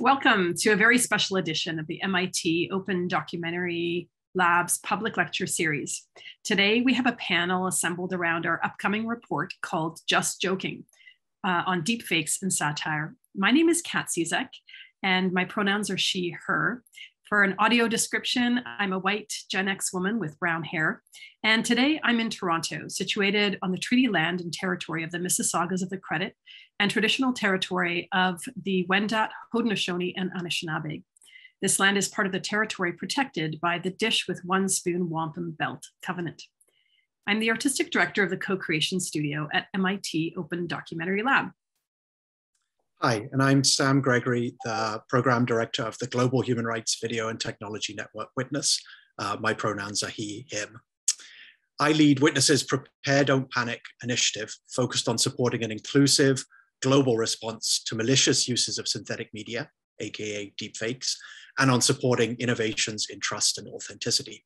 Welcome to a very special edition of the MIT Open Documentary Labs public lecture series. Today, we have a panel assembled around our upcoming report called Just Joking uh, on deepfakes and satire. My name is Kat Cizek, and my pronouns are she, her. For an audio description, I'm a white Gen X woman with brown hair. And today I'm in Toronto, situated on the treaty land and territory of the Mississaugas of the Credit and traditional territory of the Wendat, Haudenosaunee, and Anishinaabe. This land is part of the territory protected by the Dish with One Spoon Wampum Belt Covenant. I'm the artistic director of the co-creation studio at MIT Open Documentary Lab. Hi, and I'm Sam Gregory, the program director of the Global Human Rights Video and Technology Network Witness. Uh, my pronouns are he, him. I lead Witness's Prepare Don't Panic initiative focused on supporting an inclusive, global response to malicious uses of synthetic media, AKA deepfakes, and on supporting innovations in trust and authenticity.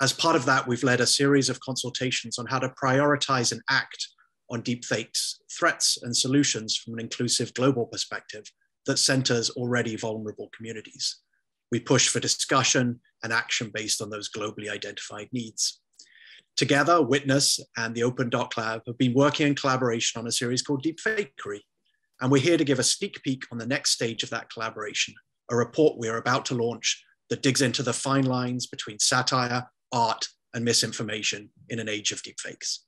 As part of that, we've led a series of consultations on how to prioritize and act on deepfakes, threats, and solutions from an inclusive global perspective that centers already vulnerable communities. We push for discussion and action based on those globally identified needs. Together, Witness and the Open Doc Lab have been working in collaboration on a series called Deepfakery. And we're here to give a sneak peek on the next stage of that collaboration, a report we are about to launch that digs into the fine lines between satire, art, and misinformation in an age of deepfakes.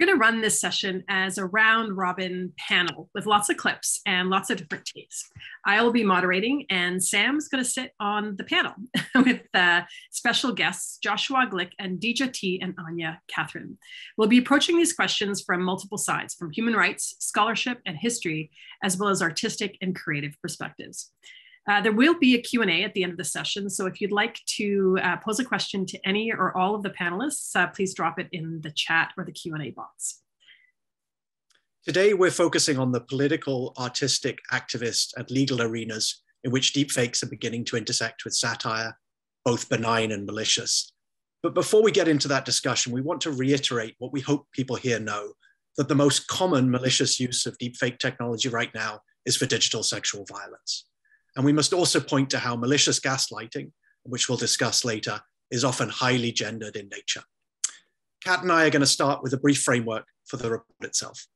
We're going to run this session as a round robin panel with lots of clips and lots of different takes. I will be moderating, and Sam's going to sit on the panel with uh, special guests Joshua Glick and Dejha Ti and Ania Catherine. We'll be approaching these questions from multiple sides, from human rights, scholarship, and history, as well as artistic and creative perspectives. Uh, there will be a Q&A at the end of the session, so if you'd like to uh, pose a question to any or all of the panelists, uh, please drop it in the chat or the Q&A box. Today, we're focusing on the political, artistic, activist, and legal arenas in which deepfakes are beginning to intersect with satire, both benign and malicious. But before we get into that discussion, we want to reiterate what we hope people here know, that the most common malicious use of deepfake technology right now is for digital sexual violence. And we must also point to how malicious gaslighting, which we'll discuss later, is often highly gendered in nature. Kat and I are going to start with a brief framework for the report itself.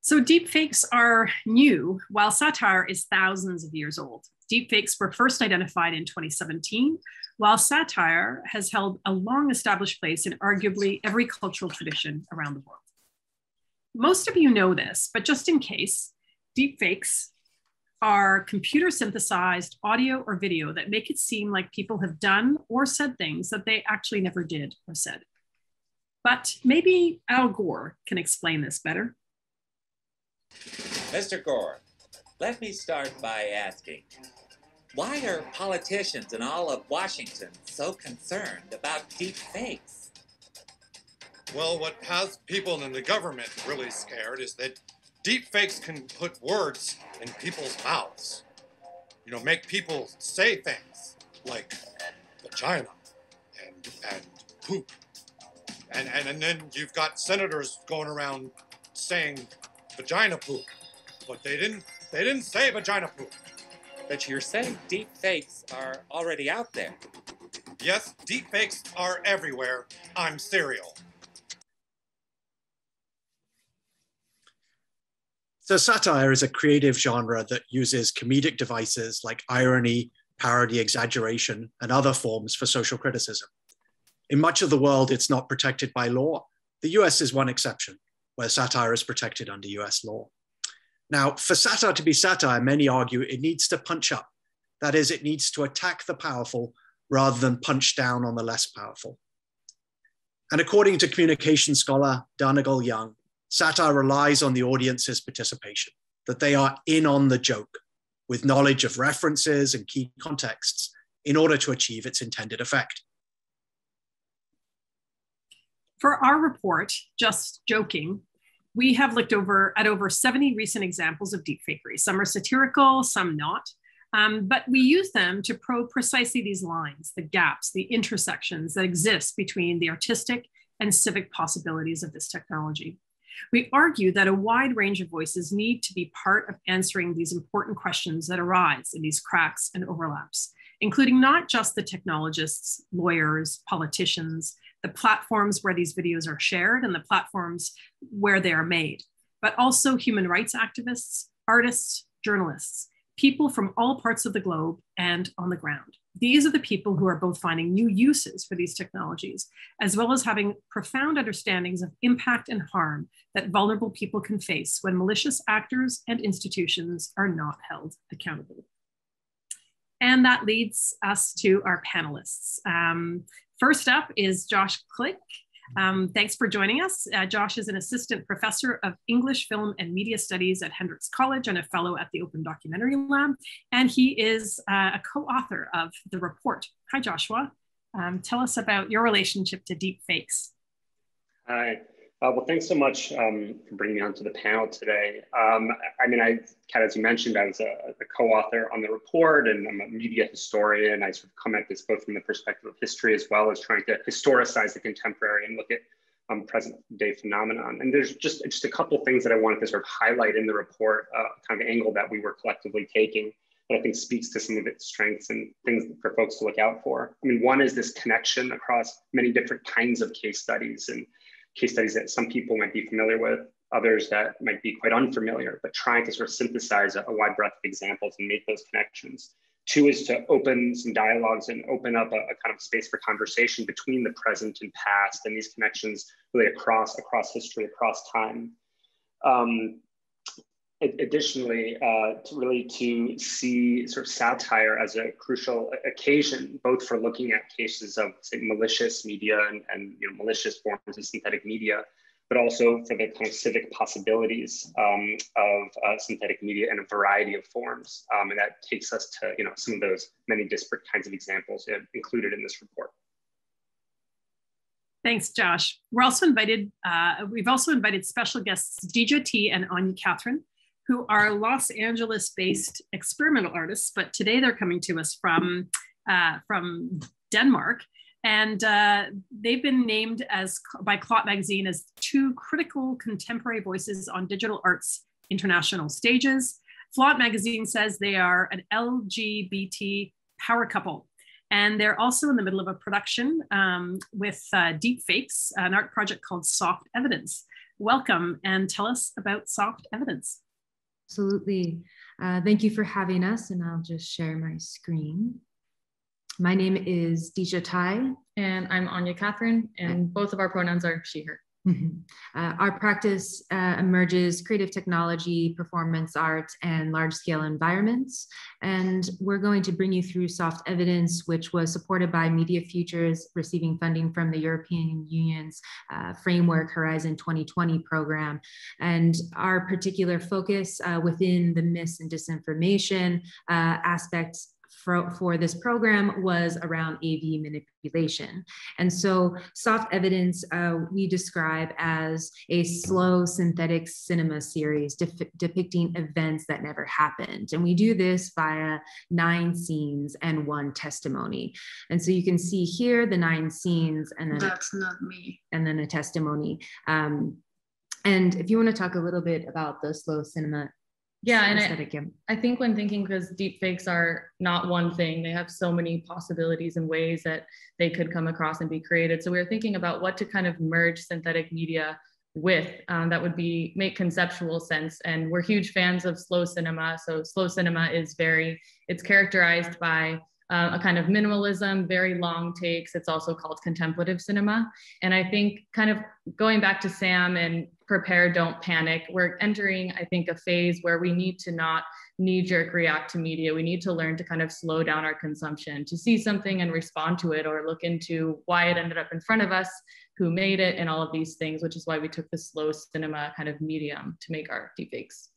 So deepfakes are new, while satire is thousands of years old. Deepfakes were first identified in 2017 while satire has held a long established place in arguably every cultural tradition around the world. Most of you know this, but just in case, deepfakes are computer synthesized audio or video that make it seem like people have done or said things that they actually never did or said. But maybe Al Gore can explain this better. Mr. Gore, let me start by asking why are politicians in all of Washington so concerned about deep fakes? Well, what has people in the government really scared is that deep fakes can put words in people's mouths. You know, make people say things like vagina and and poop. And, and, and then you've got senators going around saying vagina poop. But they didn't they didn't say vagina poop. But you're saying deep fakes are already out there. Yes, deep fakes are everywhere. I'm serial. So satire is a creative genre that uses comedic devices like irony, parody, exaggeration, and other forms for social criticism. In much of the world, it's not protected by law. The US is one exception, where satire is protected under US law. Now, for satire to be satire, many argue it needs to punch up. That is, it needs to attack the powerful rather than punch down on the less powerful. And according to communication scholar Dannagal Young, satire relies on the audience's participation, that they are in on the joke with knowledge of references and key contexts in order to achieve its intended effect. For our report, Just Joking, we have looked over at over 70 recent examples of deepfakery. Some are satirical, some not. Um, but we use them to probe precisely these lines, the gaps, the intersections that exist between the artistic and civic possibilities of this technology. We argue that a wide range of voices need to be part of answering these important questions that arise in these cracks and overlaps, including not just the technologists, lawyers, politicians, the platforms where these videos are shared and the platforms where they are made, but also human rights activists, artists, journalists, people from all parts of the globe and on the ground. These are the people who are both finding new uses for these technologies, as well as having profound understandings of impact and harm that vulnerable people can face when malicious actors and institutions are not held accountable. And that leads us to our panelists. Um, first up is Josh Glick. Um, thanks for joining us. Uh, Josh is an assistant professor of English, film, and media studies at Hendrix College and a fellow at the Open Documentary Lab. And he is uh, a co author of the report. Hi, Joshua. Um, tell us about your relationship to deep fakes. Hi. Uh, well, thanks so much um, for bringing me onto the panel today. Um, I mean, I, as you mentioned, I was a, a co-author on the report and I'm a media historian. I sort of come at this both from the perspective of history as well as trying to historicize the contemporary and look at um, present day phenomenon. And there's just, just a couple things that I wanted to sort of highlight in the report, uh, kind of angle that we were collectively taking that I think speaks to some of its strengths and things for folks to look out for. I mean, one is this connection across many different kinds of case studies and case studies that some people might be familiar with, others that might be quite unfamiliar, but trying to sort of synthesize a, a wide breadth of examples and make those connections. Two is to open some dialogues and open up a, a, kind of space for conversation between the present and past and these connections really across across history, across time. Um, additionally, uh, to really to see sort of satire as a crucial occasion, both for looking at cases of say malicious media and, and you know, malicious forms of synthetic media, but also for the kind of civic possibilities um, of uh, synthetic media in a variety of forms. Um, and that takes us to you know some of those many disparate kinds of examples included in this report. Thanks, Josh. We're also invited, uh, we've also invited special guests, Dejha Ti and Ania Catherine, who are Los Angeles based experimental artists, but today they're coming to us from, uh, from Denmark. And uh, they've been named as by Clot Magazine as two critical contemporary voices on digital arts international stages. Flaunt Magazine says they are an LGBT power couple. And they're also in the middle of a production um, with uh, Deepfakes, an art project called Soft Evidence. Welcome and tell us about Soft Evidence. Absolutely. Uh, thank you for having us, and I'll just share my screen. My name is Dejha Ti. And I'm Ania Catherine, and both of our pronouns are she, her. Mm-hmm. Uh, our practice uh, emerges creative technology, performance art, and large scale environments. And we're going to bring you through soft evidence, which was supported by Media Futures, receiving funding from the European Union's uh, Framework Horizon 2020 program. And our particular focus uh, within the mis and disinformation uh, aspects for, for this program was around AV manipulation. And so soft evidence uh, we describe as a slow synthetic cinema series depicting events that never happened. And we do this via nine scenes and one testimony. And so you can see here the nine scenes and then that's not me. And then a testimony. Um, and if you want to talk a little bit about the slow cinema yeah and I, I think when thinking because deep fakes are not one thing they have so many possibilities and ways that they could come across and be created. So we were thinking about what to kind of merge synthetic media with um, that would be make conceptual sense. And we're huge fans of slow cinema so slow cinema is very it's characterized by uh, a kind of minimalism, very long takes. It's also called contemplative cinema. And I think, kind of going back to Sam and prepare, don't panic, we're entering, I think, a phase where we need to not knee jerk react to media. We need to learn to kind of slow down our consumption, to see something and respond to it, or look into why it ended up in front of us, who made it, and all of these things, which is why we took the slow cinema kind of medium to make our deepfakes.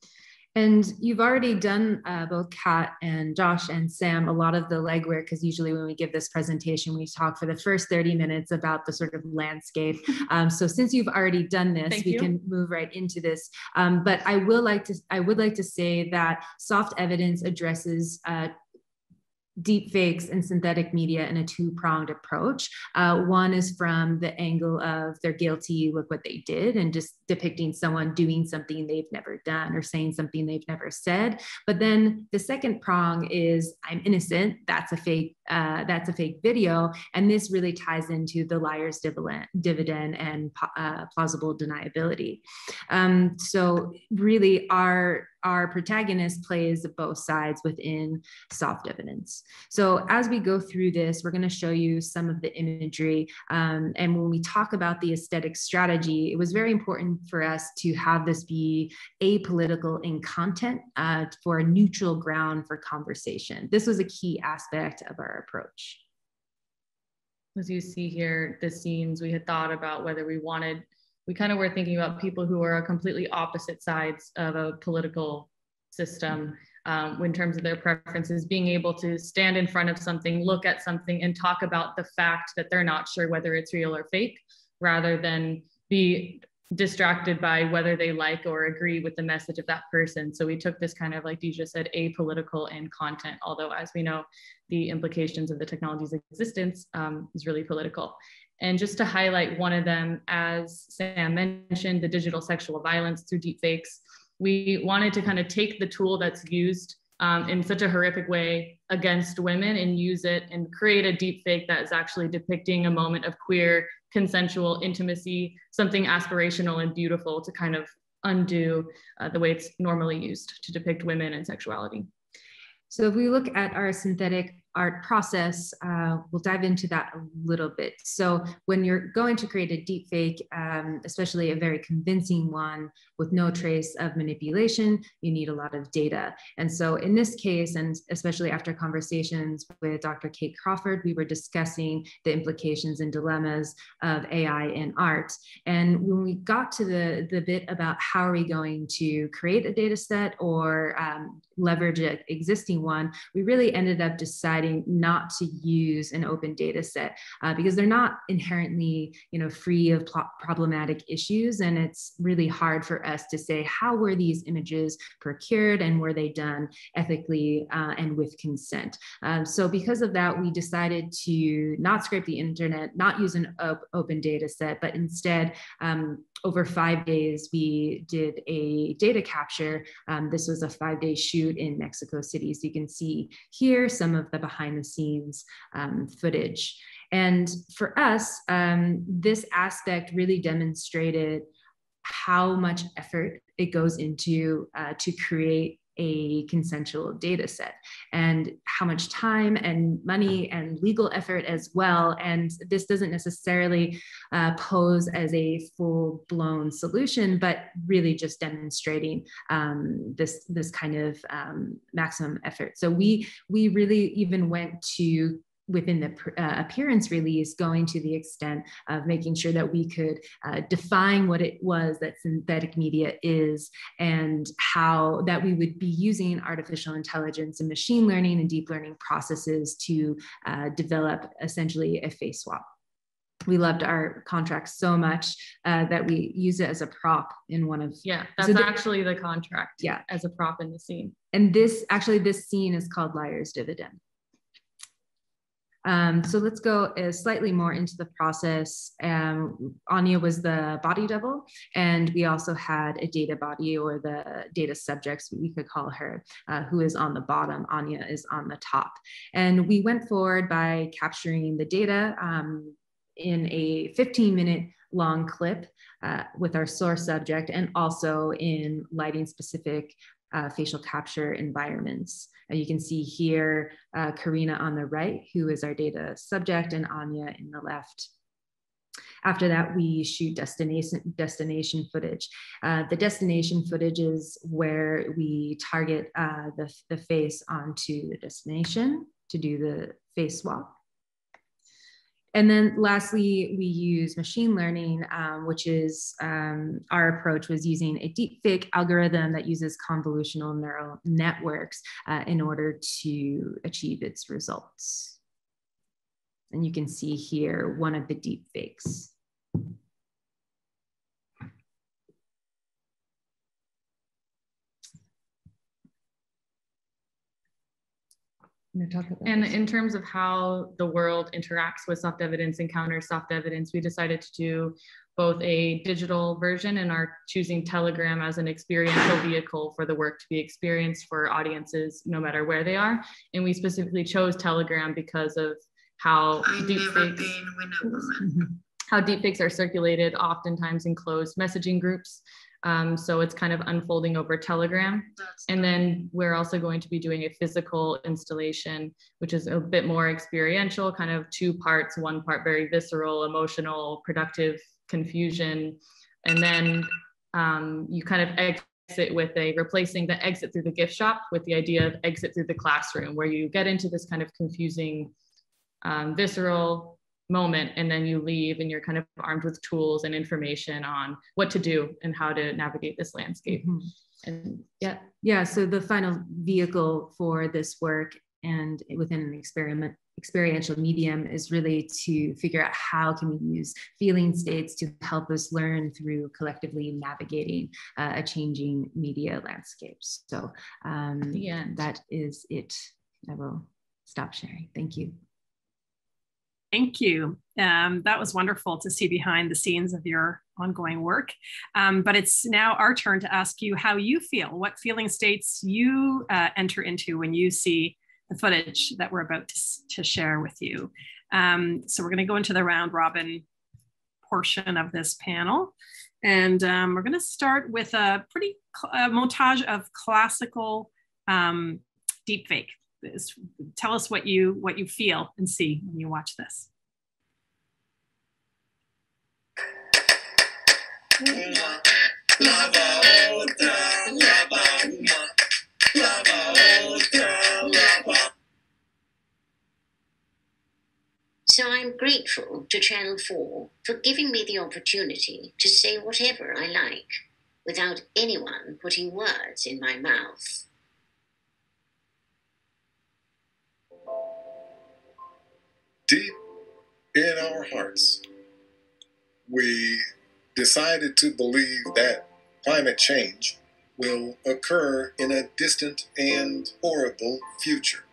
And you've already done uh, both Kat and Josh and Sam a lot of the legwork because usually when we give this presentation, we talk for the first 30 minutes about the sort of landscape. Um, so since you've already done this, Thank we you. can move right into this. Um, but I will like to I would like to say that soft evidence addresses uh, deep fakes and synthetic media in a two-pronged approach. Uh, one is from the angle of they're guilty, look what they did, and just depicting someone doing something they've never done or saying something they've never said. But then the second prong is I'm innocent. That's a fake. Uh, that's a fake video, and this really ties into the liar's dividend and uh, plausible deniability. Um, so really, our our protagonist plays both sides within soft evidence. So as we go through this, we're going to show you some of the imagery. Um, and when we talk about the aesthetic strategy, it was very important for us to have this be apolitical in content uh, for a neutral ground for conversation. This was a key aspect of our approach. As you see here, the scenes, we had thought about whether we wanted we kind of were thinking about people who are completely opposite sides of a political system um, in terms of their preferences, being able to stand in front of something, look at something, and talk about the fact that they're not sure whether it's real or fake, rather than be distracted by whether they like or agree with the message of that person. So we took this kind of, like Dejha said, apolitical in content, although as we know, the implications of the technology's existence um, is really political. And just to highlight one of them, as Sam mentioned, the digital sexual violence through deepfakes, we wanted to kind of take the tool that's used um, in such a horrific way against women and use it and create a deepfake that is actually depicting a moment of queer consensual intimacy, something aspirational and beautiful to kind of undo uh, the way it's normally used to depict women and sexuality. So if we look at our synthetic art process, uh, we'll dive into that a little bit. So when you're going to create a deep fake, um, especially a very convincing one with no trace of manipulation, you need a lot of data. And so in this case, and especially after conversations with Dr. Kate Crawford, we were discussing the implications and dilemmas of AI in art. And when we got to the, the bit about how are we going to create a data set or um, leverage an existing one, we really ended up deciding deciding not to use an open data set uh, because they're not inherently you know free of problematic issues. And it's really hard for us to say how were these images procured and were they done ethically uh, and with consent? Um, so because of that we decided to not scrape the internet not use an op open data set but instead um, over five days, we did a data capture. Um, this was a five day shoot in Mexico City. So you can see here some of the behind the scenes um, footage. And for us, um, this aspect really demonstrated how much effort it goes into uh, to create a consensual data set and how much time and money and legal effort as well. And this doesn't necessarily uh, pose as a full blown solution, but really just demonstrating um, this, this kind of um, maximum effort. So we, we really even went to within the uh, appearance release going to the extent of making sure that we could uh, define what it was that synthetic media is and how that we would be using artificial intelligence and machine learning and deep learning processes to uh, develop essentially a face swap. We loved our contract so much uh, that we use it as a prop in one of yeah that's so actually the contract yeah. as a prop in the scene. And this actually this scene is called liar's dividend um, so let's go uh, slightly more into the process. Um, Ania was the body double, and we also had a data body or the data subjects, we could call her, uh, who is on the bottom. Ania is on the top. And we went forward by capturing the data um, in a 15 minute long clip uh, with our source subject and also in lighting specific uh, facial capture environments. Uh, you can see here uh, Karina on the right, who is our data subject, and Ania in the left. After that, we shoot destination, destination footage. Uh, the destination footage is where we target uh, the, the face onto the destination to do the face swap. And then lastly, we use machine learning, um, which is um, our approach was using a deepfake algorithm that uses convolutional neural networks uh, in order to achieve its results. And you can see here one of the deepfakes. And in terms of how the world interacts with soft evidence, encounters soft evidence, we decided to do both a digital version and are choosing Telegram as an experiential vehicle for the work to be experienced for audiences no matter where they are. And we specifically chose Telegram because of how deepfakes, how deepfakes are circulated oftentimes in closed messaging groups. Um, so it's kind of unfolding over Telegram. And then we're also going to be doing a physical installation, which is a bit more experiential, kind of two parts, one part very visceral, emotional, productive confusion. And then um, you kind of exit with a replacing the exit through the gift shop with the idea of exit through the classroom, where you get into this kind of confusing, um, visceral, moment and then you leave and you're kind of armed with tools and information on what to do and how to navigate this landscape. Mm-hmm. and yeah. Yeah so the final vehicle for this work and within an experiment experiential medium is really to figure out how can we use feeling states to help us learn through collectively navigating uh, a changing media landscape. So um, yeah that is it. I will stop sharing. Thank you Thank you. Um, that was wonderful to see behind the scenes of your ongoing work. Um, but it's now our turn to ask you how you feel, what feeling states you uh, enter into when you see the footage that we're about to, to share with you. Um, so we're going to go into the round robin portion of this panel. And um, we're going to start with a pretty a montage of classical um, deepfake is, tell us what you what you feel and see when you watch this. So I'm grateful to Channel 4 for giving me the opportunity to say whatever I like without anyone putting words in my mouth. Deep in our hearts, we decided to believe that climate change will occur in a distant and horrible future.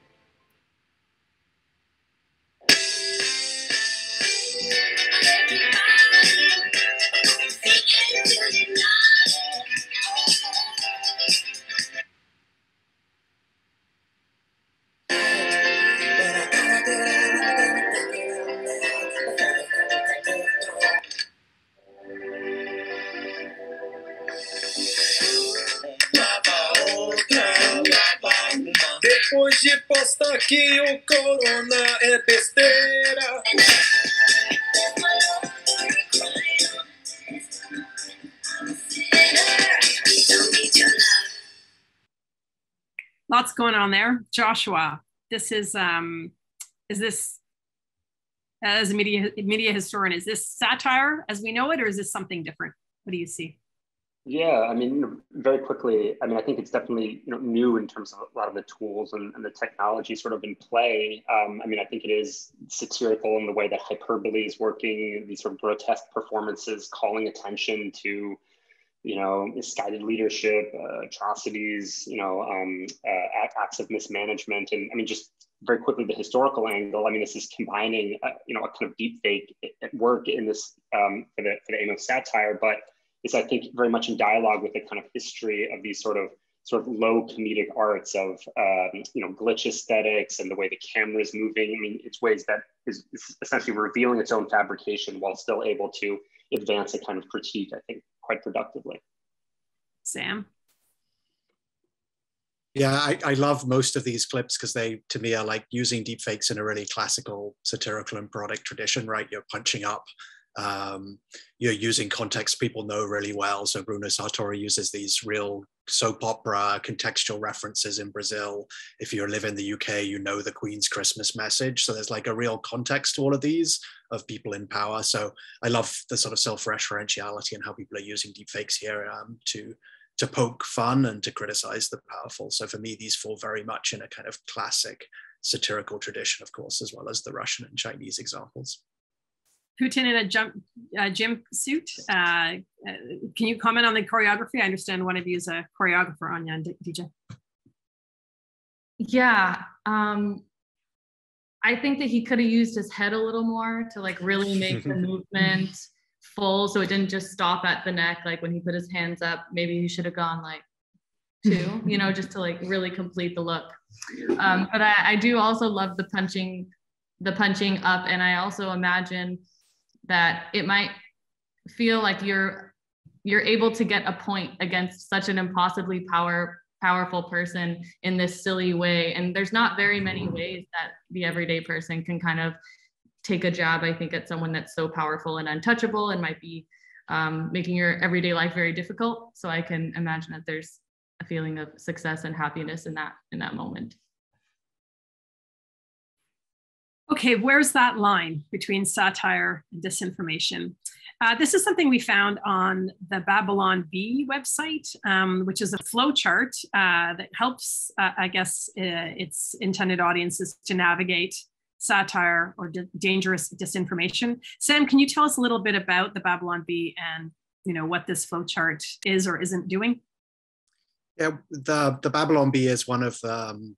Que o corona é besteira. Lots going on there. Joshua, this is um is this as a media media historian, is this satire as we know it, or is this something different? What do you see? Yeah, I mean, very quickly, I mean, I think it's definitely you know new in terms of a lot of the tools and, and the technology sort of in play. Um, I mean, I think it is satirical in the way that hyperbole is working, these sort of grotesque performances calling attention to, you know, misguided leadership, uh, atrocities, you know, um, uh, acts of mismanagement, and I mean, just very quickly the historical angle. I mean, this is combining, uh, you know, a kind of deep fake at work in this um, for the for the aim of satire, but is I think very much in dialogue with the kind of history of these sort of sort of low comedic arts of um, you know glitch aesthetics and the way the camera is moving. I mean, it's ways that is, is essentially revealing its own fabrication while still able to advance a kind of critique. I think quite productively. Sam. Yeah, I, I love most of these clips because they, to me, are like using deepfakes in a really classical satirical and parodic tradition, right? You're punching up um, you're using context people know really well. So Bruno Sartori uses these real soap opera contextual references in Brazil. If you live in the UK, you know the Queen's Christmas message. So there's like a real context to all of these of people in power. So I love the sort of self-referentiality and how people are using deepfakes here um, to to poke fun and to criticize the powerful. So for me, these fall very much in a kind of classic satirical tradition, of course, as well as the Russian and Chinese examples. Putin in a jump uh, gym suit. Uh, uh, can you comment on the choreography? I understand one of you is a choreographer, Ania and DJ. Yeah, um, I think that he could have used his head a little more to like really make the movement full so it didn't just stop at the neck like when he put his hands up maybe he should have gone like two you know just to like really complete the look um, but I, I do also love the punching the punching up and i also imagine that it might feel like you're you're able to get a point against such an impossibly power powerful person in this silly way. And there's not very many ways that the everyday person can kind of take a jab i think at someone that's so powerful and untouchable and might be um, making your everyday life very difficult. So i can imagine that there's a feeling of success and happiness in that in that moment okay where's that line between satire and disinformation uh, this is something we found on the Babylon Bee website, um, which is a flow chart uh, that helps, uh, I guess, uh, its intended audiences to navigate satire or dangerous disinformation. Sam, can you tell us a little bit about the Babylon Bee and you know what this flow chart is or isn't doing? Yeah, the the Babylon Bee is one of um,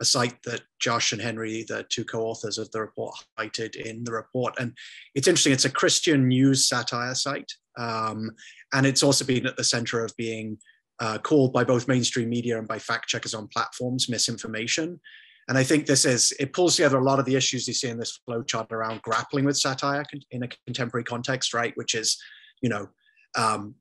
a site that Josh and Henry, the two co-authors of the report, highlighted in the report. And it's interesting. It's a Christian news satire site, um, and it's also been at the center of being uh, called by both mainstream media and by fact checkers on platforms misinformation. And I think this is, it pulls together a lot of the issues you see in this flowchart around grappling with satire in a contemporary context, right? Which is, you know, um,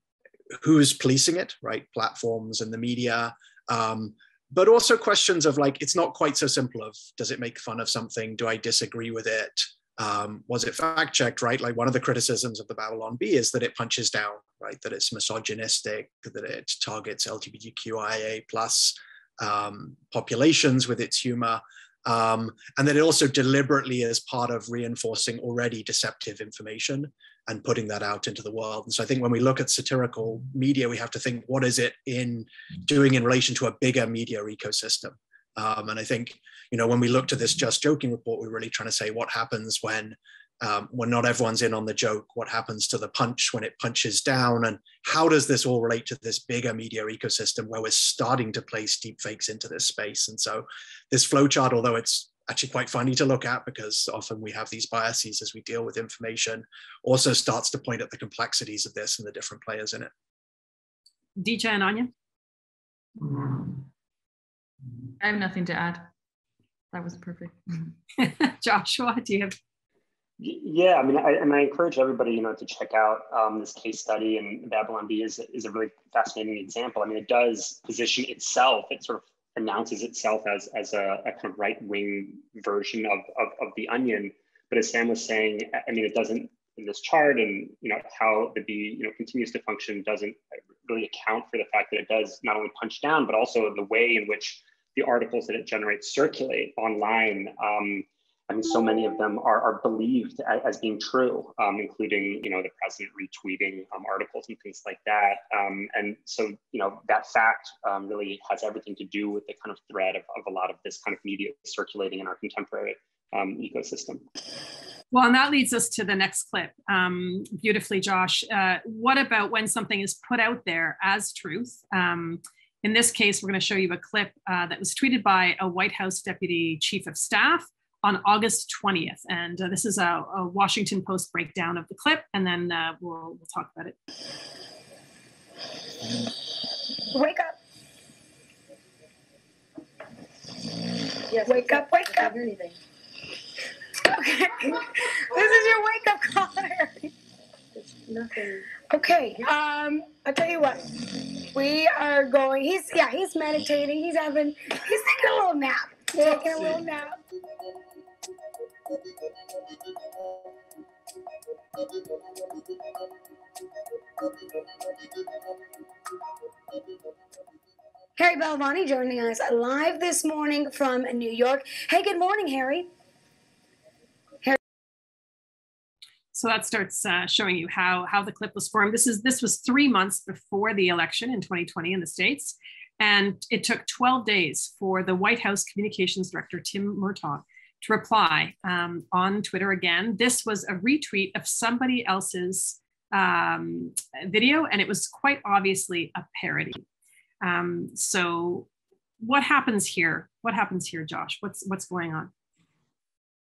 who's policing it, right? Platforms and the media. Um, but also questions of like, it's not quite so simple of, does it make fun of something? Do I disagree with it? Um, was it fact checked, right? Like one of the criticisms of the Babylon Bee is that it punches down, right? That it's misogynistic, that it targets LGBTQIA plus um, populations with its humor, um, and that it also deliberately is part of reinforcing already deceptive information and putting that out into the world. And so I think when we look at satirical media, we have to think what is it in doing in relation to a bigger media ecosystem. Um, and I think, you know, when we looked at this just joking report, we're really trying to say what happens when um, when not everyone's in on the joke, what happens to the punch when it punches down, and how does this all relate to this bigger media ecosystem where we're starting to place deepfakes into this space? And so, this flowchart, although it's actually quite funny to look at because often we have these biases as we deal with information, also starts to point at the complexities of this and the different players in it. DJ and Ania? I have nothing to add. That was perfect. Joshua, do you have yeah, I mean, I, and I encourage everybody, you know, to check out um, this case study. And Babylon Bee is, is a really fascinating example. I mean, it does position itself. It sort of announces itself as as a, a kind of right wing version of, of of the Onion. But as Sam was saying, I mean, it doesn't in this chart, and you know how the Bee you know continues to function doesn't really account for the fact that it does not only punch down, but also the way in which the articles that it generates circulate online. Um, I mean, so many of them are, are believed as, being true, um, including, you know, the president retweeting um, articles and things like that. Um, and so, you know, that fact um, really has everything to do with the kind of thread of, of a lot of this kind of media circulating in our contemporary um, ecosystem. Well, and that leads us to the next clip. Um, beautifully, Josh. Uh, what about when something is put out there as truth? in this case, we're going to show you a clip uh, that was tweeted by a White House deputy chief of staff on August 20th. And uh, this is a, a, Washington Post breakdown of the clip, and then uh, we'll, we'll talk about it. Wake up. Yes, wake up, wake up. Anything. Okay. this is your wake up call. Nothing. Okay. Um, I'll tell you what. We are going. He's yeah. He's meditating. He's having. He's taking a little nap. Taking a little nap. Harry Belafonte joining us live this morning from New York. Hey, good morning, Harry. Harry. So that starts uh, showing you how how the clip was formed. This is this was three months before the election in 2020 in the states, and it took 12 days for the White House Communications Director Tim Murtaugh to reply um, on Twitter again. This was a retweet of somebody else's um, video, and it was quite obviously a parody. Um, so, what happens here? What happens here, Josh? What's what's going on?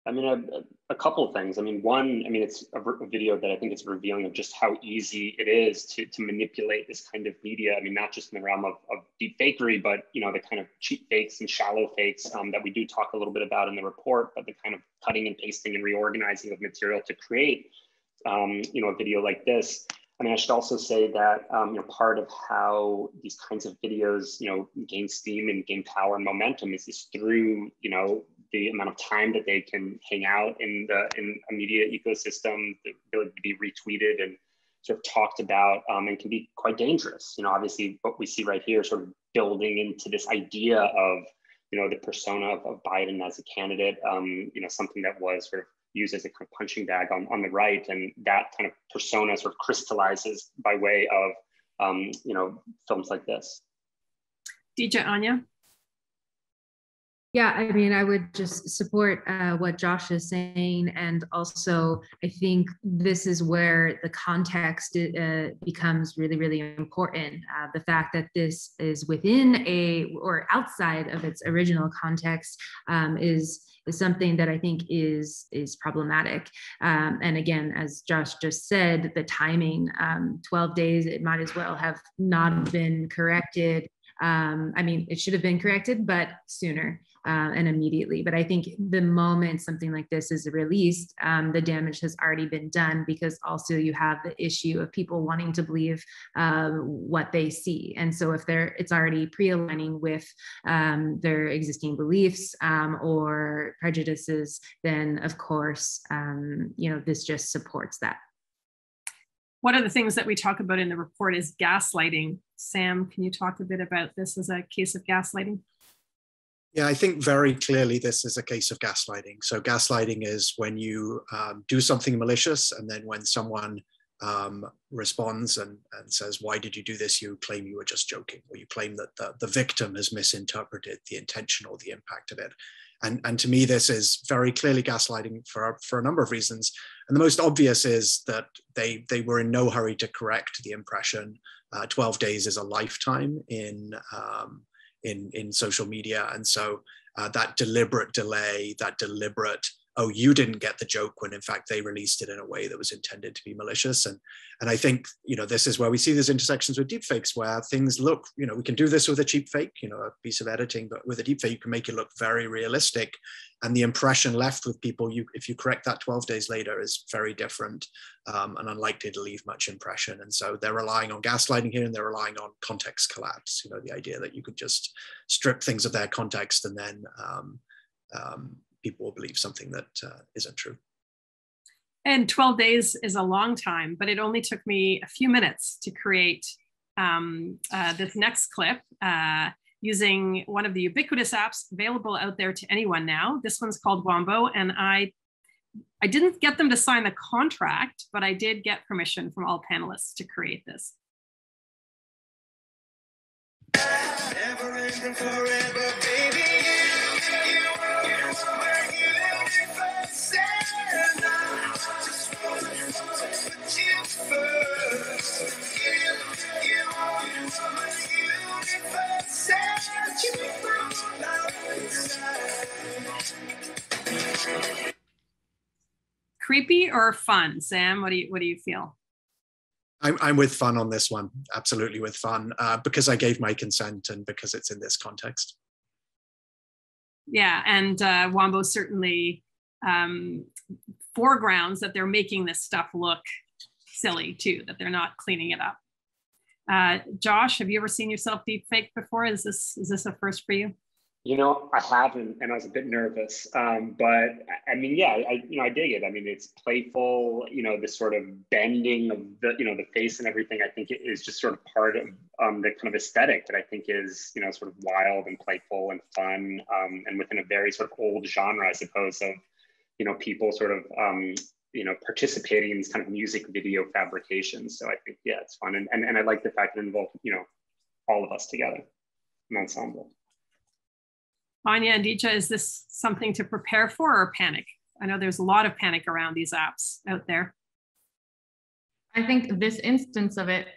I mean, a, a couple of things. I mean, one, I mean, it's a, a, video that I think is revealing of just how easy it is to, to manipulate this kind of media. I mean, not just in the realm of, of deep fakery, but, you know, the kind of cheap fakes and shallow fakes um, that we do talk a little bit about in the report, but the kind of cutting and pasting and reorganizing of material to create, um, you know, a video like this. I mean, I should also say that um, you know part of how these kinds of videos you know gain steam and gain power and momentum is, is through you know the amount of time that they can hang out in the in a media ecosystem, the ability to be retweeted and sort of talked about, um, and can be quite dangerous. You know, obviously, what we see right here, sort of building into this idea of you know the persona of, of Biden as a candidate. Um, you know, something that was sort of used as a kind of punching bag on, on the right, and that kind of persona sort of crystallizes by way of um, you know films like this. DJ Ania. Yeah, I mean, I would just support uh, what Josh is saying. And also, I think this is where the context uh, becomes really, really important. Uh, the fact that this is within a or outside of its original context um, is is something that I think is is problematic. Um, and again, as Josh just said, the timing, um, 12 days, it might as well have not been corrected. Um, I mean, it should have been corrected, but sooner uh, and immediately. But I think the moment something like this is released, um, the damage has already been done because also you have the issue of people wanting to believe uh, what they see. And so if they're, it's already pre-aligning with um, their existing beliefs um, or prejudices, then of course, um, you know, this just supports that. One of the things that we talk about in the report is gaslighting. Sam, can you talk a bit about this as a case of gaslighting? Yeah, I think very clearly this is a case of gaslighting. So, gaslighting is when you um, do something malicious, and then when someone um, responds and, and says, Why did you do this? you claim you were just joking, or you claim that the, the victim has misinterpreted the intention or the impact of it. And, and to me, this is very clearly gaslighting for, for a number of reasons. And the most obvious is that they, they were in no hurry to correct the impression. Uh, 12 days is a lifetime in um, in in social media. And so uh, that deliberate delay that deliberate oh you didn't get the joke when in fact they released it in a way that was intended to be malicious. And and i think you know this is where we see these intersections with deepfakes where things look you know we can do this with a cheap fake you know a piece of editing but with a deepfake you can make it look very realistic. And the impression left with people you if you correct that 12 days later is very different um, and unlikely to leave much impression. And so they're relying on gaslighting here and they're relying on context collapse you know the idea that you could just strip things of their context and then um, um, people will believe something that uh, not true. And 12 days is a long time, but it only took me a few minutes to create um, uh, this next clip uh, using one of the ubiquitous apps available out there to anyone now. This one's called Wombo, and I I didn't get them to sign the contract, but I did get permission from all panelists to create this. Forever, Creepy or fun, Sam? What do you what do you feel? I'm, I'm with fun on this one, absolutely with fun, uh, because I gave my consent and because it's in this context. Yeah, and uh, Wombo certainly um, foregrounds that they're making this stuff look silly too, that they're not cleaning it up. Uh, Josh, have you ever seen yourself deep fake before? Is this is this a first for you? You know, I haven't, and I was a bit nervous. Um, but I mean, yeah, I you know I dig it. I mean, it's playful. You know, the sort of bending of the you know the face and everything. I think it is just sort of part of um, the kind of aesthetic that I think is you know sort of wild and playful and fun, um, and within a very sort of old genre, I suppose, of you know people sort of um, you know participating in these kind of music video fabrications. So I think yeah, it's fun, and and, and I like the fact that it involved you know all of us together, an ensemble. Ania and Dejha, is this something to prepare for or panic? I know there's a lot of panic around these apps out there. I think this instance of it,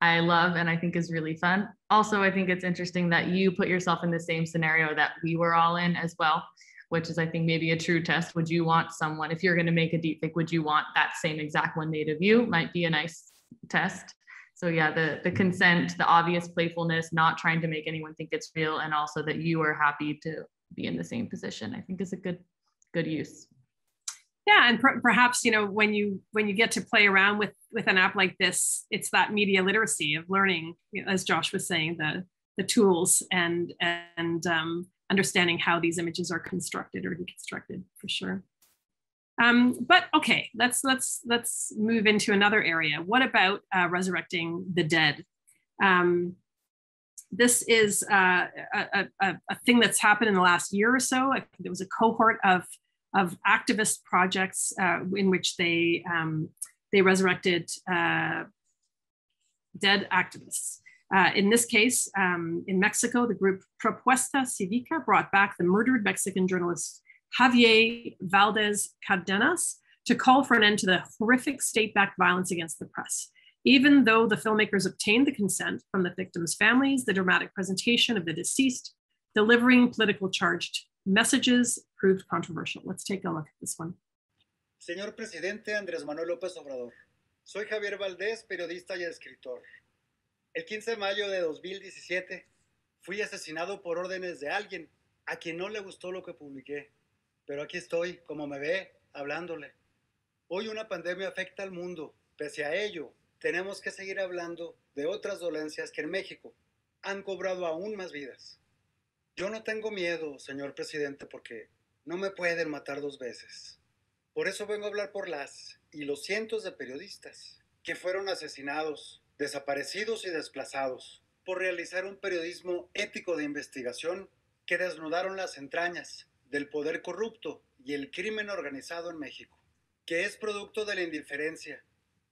I love and I think is really fun. Also, I think it's interesting that you put yourself in the same scenario that we were all in as well. Which is I think maybe a true test. Would you want someone, if you're going to make a deepfake, would you want that same exact one made of you? Might be a nice test. So yeah, the the consent, the obvious playfulness, not trying to make anyone think it's real, and also that you are happy to be in the same position, I think is a good good use. Yeah, and per- perhaps you know when you when you get to play around with with an app like this, it's that media literacy of learning, as Josh was saying, the the tools and and um, understanding how these images are constructed or deconstructed for sure. Um, but okay, let's let's let's move into another area. What about uh, resurrecting the dead? Um, this is uh, a, a, a, thing that's happened in the last year or so. There was a cohort of of activist projects uh, in which they um, they resurrected uh, dead activists. Uh, in this case, um, in Mexico, the group Propuesta Civica brought back the murdered Mexican journalist Javier Valdez Cardenas to call for an end to the horrific state backed violence against the press. Even though the filmmakers obtained the consent from the victims' families, the dramatic presentation of the deceased delivering political charged messages proved controversial. Let's take a look at this one. Señor Presidente Andrés Manuel López Obrador, soy Javier Valdez, periodista y escritor. El 15 de mayo de 2017 fui asesinado por órdenes de alguien a quien no le gustó lo que publiqué. Pero aquí estoy, como me ve, hablándole. Hoy una pandemia afecta al mundo. Pese a ello, tenemos que seguir hablando de otras dolencias que en México han cobrado aún más vidas. Yo no tengo miedo, señor presidente, porque no me pueden matar dos veces. Por eso vengo a hablar por las y los cientos de periodistas que fueron asesinados desaparecidos y desplazados, por realizar un periodismo ético de investigación que desnudaron las entrañas del poder corrupto y el crimen organizado en México, que es producto de la indiferencia,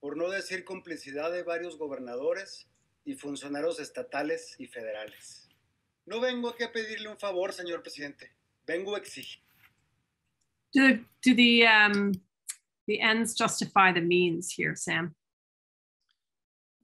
por no decir complicidad de varios gobernadores y funcionarios estatales y federales. No vengo aquí a pedirle un favor, señor presidente, vengo a exigir. Do, um, the ends justify the means here, Sam?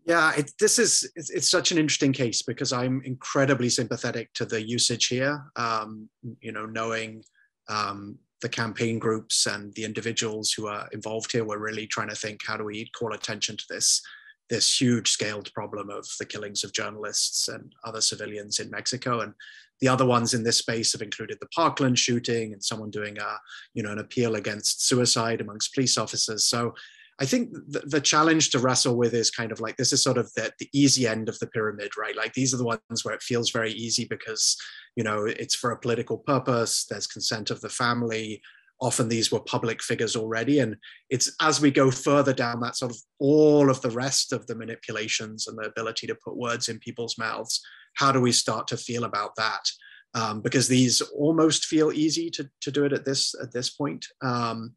Yeah, it, this is it's, it's, such an interesting case because I'm incredibly sympathetic to the usage here. Um, you know, knowing um, the campaign groups and the individuals who are involved here, we're really trying to think how do we call attention to this this huge scaled problem of the killings of journalists and other civilians in Mexico. And the other ones in this space have included the Parkland shooting and someone doing a you know an appeal against suicide amongst police officers. So I think the, the, challenge to wrestle with is kind of like this is sort of the, the easy end of the pyramid, right? Like these are the ones where it feels very easy because, you know, it's for a political purpose, there's consent of the family. Often these were public figures already. And it's as we go further down that sort of all of the rest of the manipulations and the ability to put words in people's mouths, how do we start to feel about that? Um, because these almost feel easy to, to do it at this at this point. Um,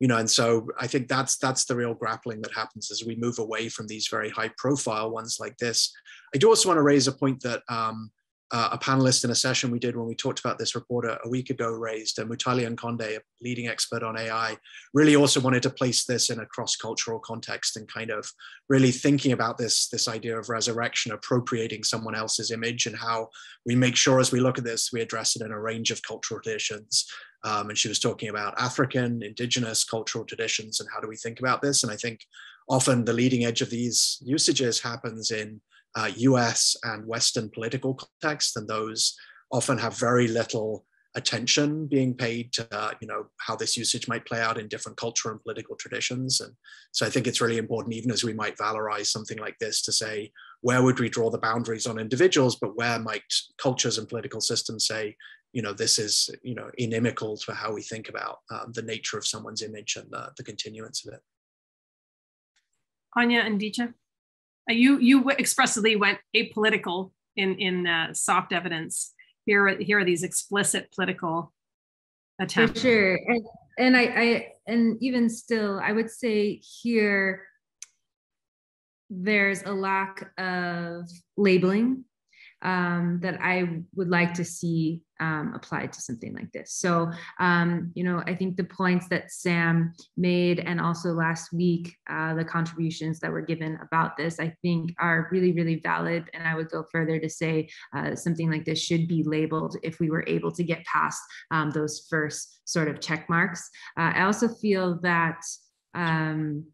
you know and so i think that's that's the real grappling that happens as we move away from these very high profile ones like this. I do also want to raise a point that um, uh, a panelist in a session we did when we talked about this reporter a, week ago raised, and Mutale Nkonde, a leading expert on AI, really also wanted to place this in a cross-cultural context and kind of really thinking about this, this idea of resurrection, appropriating someone else's image and how we make sure as we look at this, we address it in a range of cultural traditions. Um, and she was talking about African, indigenous cultural traditions and how do we think about this? And I think often the leading edge of these usages happens in uh, US and Western political context, and those often have very little attention being paid to uh, you know how this usage might play out in different cultural and political traditions and so i think it's really important even as we might valorize something like this to say where would we draw the boundaries on individuals but where might cultures and political systems say you know this is you know inimical to how we think about um, the nature of someone's image and the, the continuance of it Ania and Dejha? Uh, you you expressly went apolitical in in uh, soft evidence. Here here are these explicit political attempts. For sure, and and I, I and even still, I would say here there's a lack of labeling. Um, that I would like to see um, applied to something like this. So, um, you know, I think the points that Sam made and also last week, uh, the contributions that were given about this, I think are really, really valid. And I would go further to say uh, something like this should be labeled if we were able to get past um, those first sort of check marks. Uh, I also feel that um,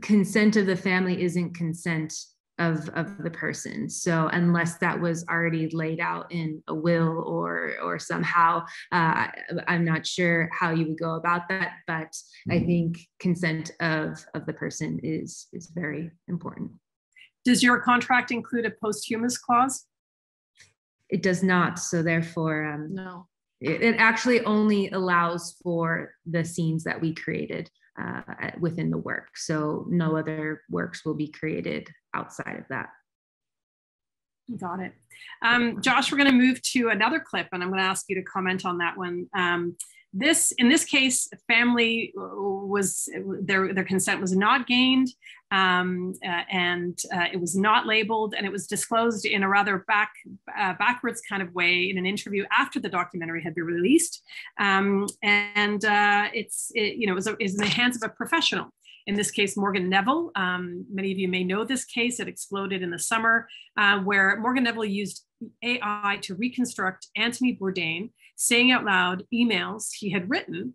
consent of the family isn't consent of, of the person. So unless that was already laid out in a will or or somehow, uh, I'm not sure how you would go about that. But I mm-hmm. think consent of of the person is is very important. Does your contract include a posthumous clause? It does not. So therefore, um, no. It, it actually only allows for the scenes that we created uh, within the work. So no other works will be created outside of that. Got it. Um, Josh, we're going to move to another clip, and I'm going to ask you to comment on that one. Um, this, in this case, family was their their consent was not gained, um, uh, and uh, it was not labeled, and it was disclosed in a rather back uh, backwards kind of way in an interview after the documentary had been released, um, and uh, it's it, you know it was, a, in the hands of a professional in this case, Morgan Neville. Um, many of you may know this case. It exploded in the summer, uh, where Morgan Neville used AI to reconstruct Anthony Bourdain saying out loud emails he had written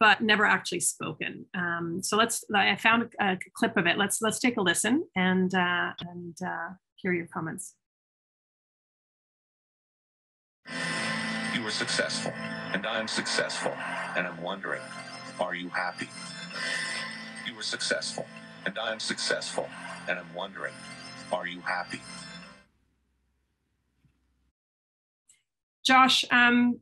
but never actually spoken. Um, so let's. I found a, a, clip of it. Let's let's take a listen and uh, and uh, hear your comments. You were successful, and I'm successful, and I'm wondering, are you happy? You were successful, and I'm successful, and I'm wondering, are you happy? Josh, um,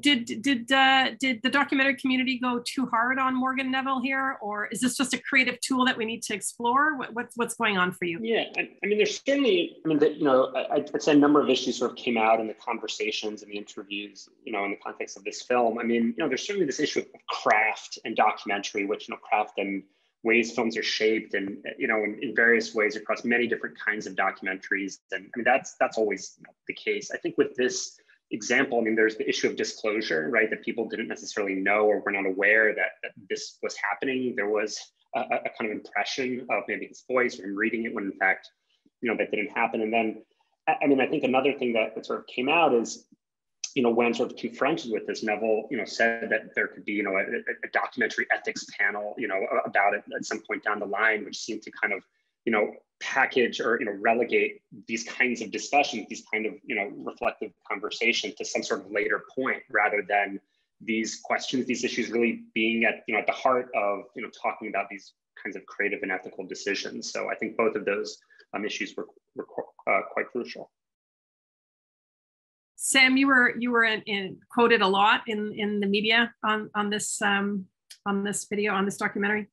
did did uh, did the documentary community go too hard on Morgan Neville here, or is this just a creative tool that we need to explore? What, what's what's going on for you? Yeah, I, I mean, there's certainly, I mean, the, you know, I, I'd say a number of issues sort of came out in the conversations and the interviews, you know, in the context of this film. I mean, you know, there's certainly this issue of craft and documentary, which you know, craft and ways films are shaped and you know in, in, various ways across many different kinds of documentaries and i mean that's that's always the case i think with this example, I mean, there's the issue of disclosure, right? That people didn't necessarily know or were not aware that, that this was happening. There was a, a, kind of impression of maybe his voice or him reading it when in fact, you know, that didn't happen. And then, I mean, I think another thing that, that sort of came out is, you know, when sort of confronted with this, Neville, you know, said that there could be, you know, a, a documentary ethics panel, you know, about it at some point down the line, which seemed to kind of, you know, package or you know relegate these kinds of discussions these kind of you know reflective conversation to some sort of later point rather than these questions these issues really being at you know at the heart of you know talking about these kinds of creative and ethical decisions. So i think both of those um, issues were, were uh, quite crucial. Sam you were you were in, in, quoted a lot in in the media on on this um on this video on this documentary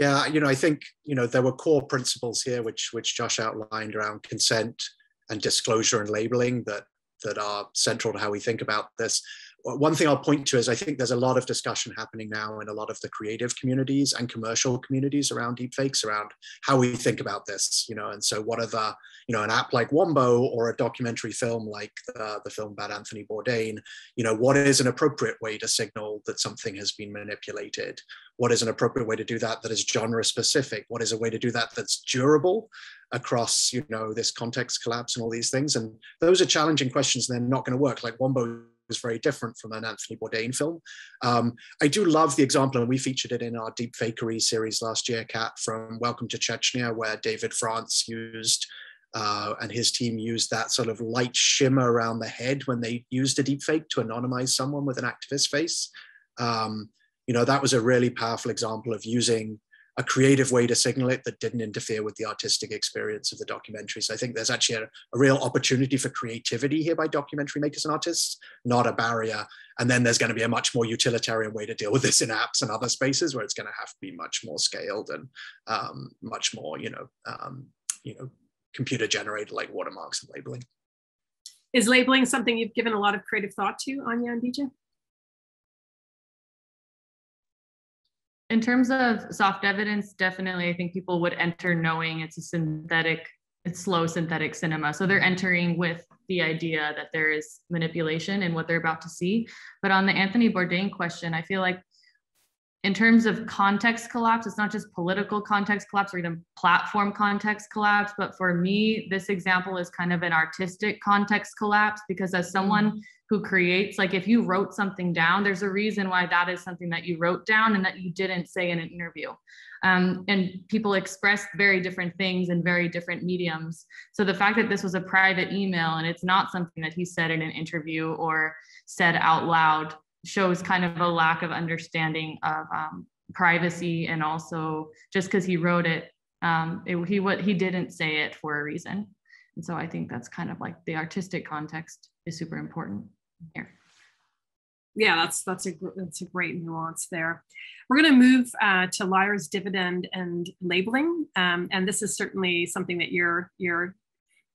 yeah, you know, I think you know there were core principles here, which which Josh outlined around consent and disclosure and labeling that that are central to how we think about this one thing I'll point to is I think there's a lot of discussion happening now in a lot of the creative communities and commercial communities around deepfakes, around how we think about this, you know, and so what are the, you know, an app like Wombo or a documentary film like the, the film about Anthony Bourdain, you know, what is an appropriate way to signal that something has been manipulated? What is an appropriate way to do that that is genre specific? What is a way to do that that's durable across, you know, this context collapse and all these things? And those are challenging questions. And they're not going to work. Like Wombo was very different from an Anthony Bourdain film. Um, I do love the example, and we featured it in our Deep Fakery series last year, Kat, from Welcome to Chechnya, where David France used uh, and his team used that sort of light shimmer around the head when they used a deep fake to anonymize someone with an activist face. Um, you know, that was a really powerful example of using a creative way to signal it that didn't interfere with the artistic experience of the documentary. So I think there's actually a, a, real opportunity for creativity here by documentary makers and artists, not a barrier. And then there's going to be a much more utilitarian way to deal with this in apps and other spaces where it's going to have to be much more scaled and um, much more, you know, um, you know, computer generated like watermarks and labeling. Is labeling something you've given a lot of creative thought to, Ania and Dejha? In terms of soft evidence, definitely, I think people would enter knowing it's a synthetic it's slow synthetic cinema. So they're entering with the idea that there is manipulation in what they're about to see. But on the Anthony Bourdain question, I feel like in terms of context collapse, it's not just political context collapse or even platform context collapse. But for me, this example is kind of an artistic context collapse because as someone who creates, like if you wrote something down, there's a reason why that is something that you wrote down and that you didn't say in an interview. Um, and people express very different things in very different mediums. So the fact that this was a private email and it's not something that he said in an interview or said out loud shows kind of a lack of understanding of um, privacy and also just because he wrote it, um, it, he what he didn't say it for a reason. And so I think that's kind of like the artistic context is super important here. Yeah, that's that's a that's a great nuance there. We're going to move uh, to liars, dividend, and labeling, um, and this is certainly something that you're you're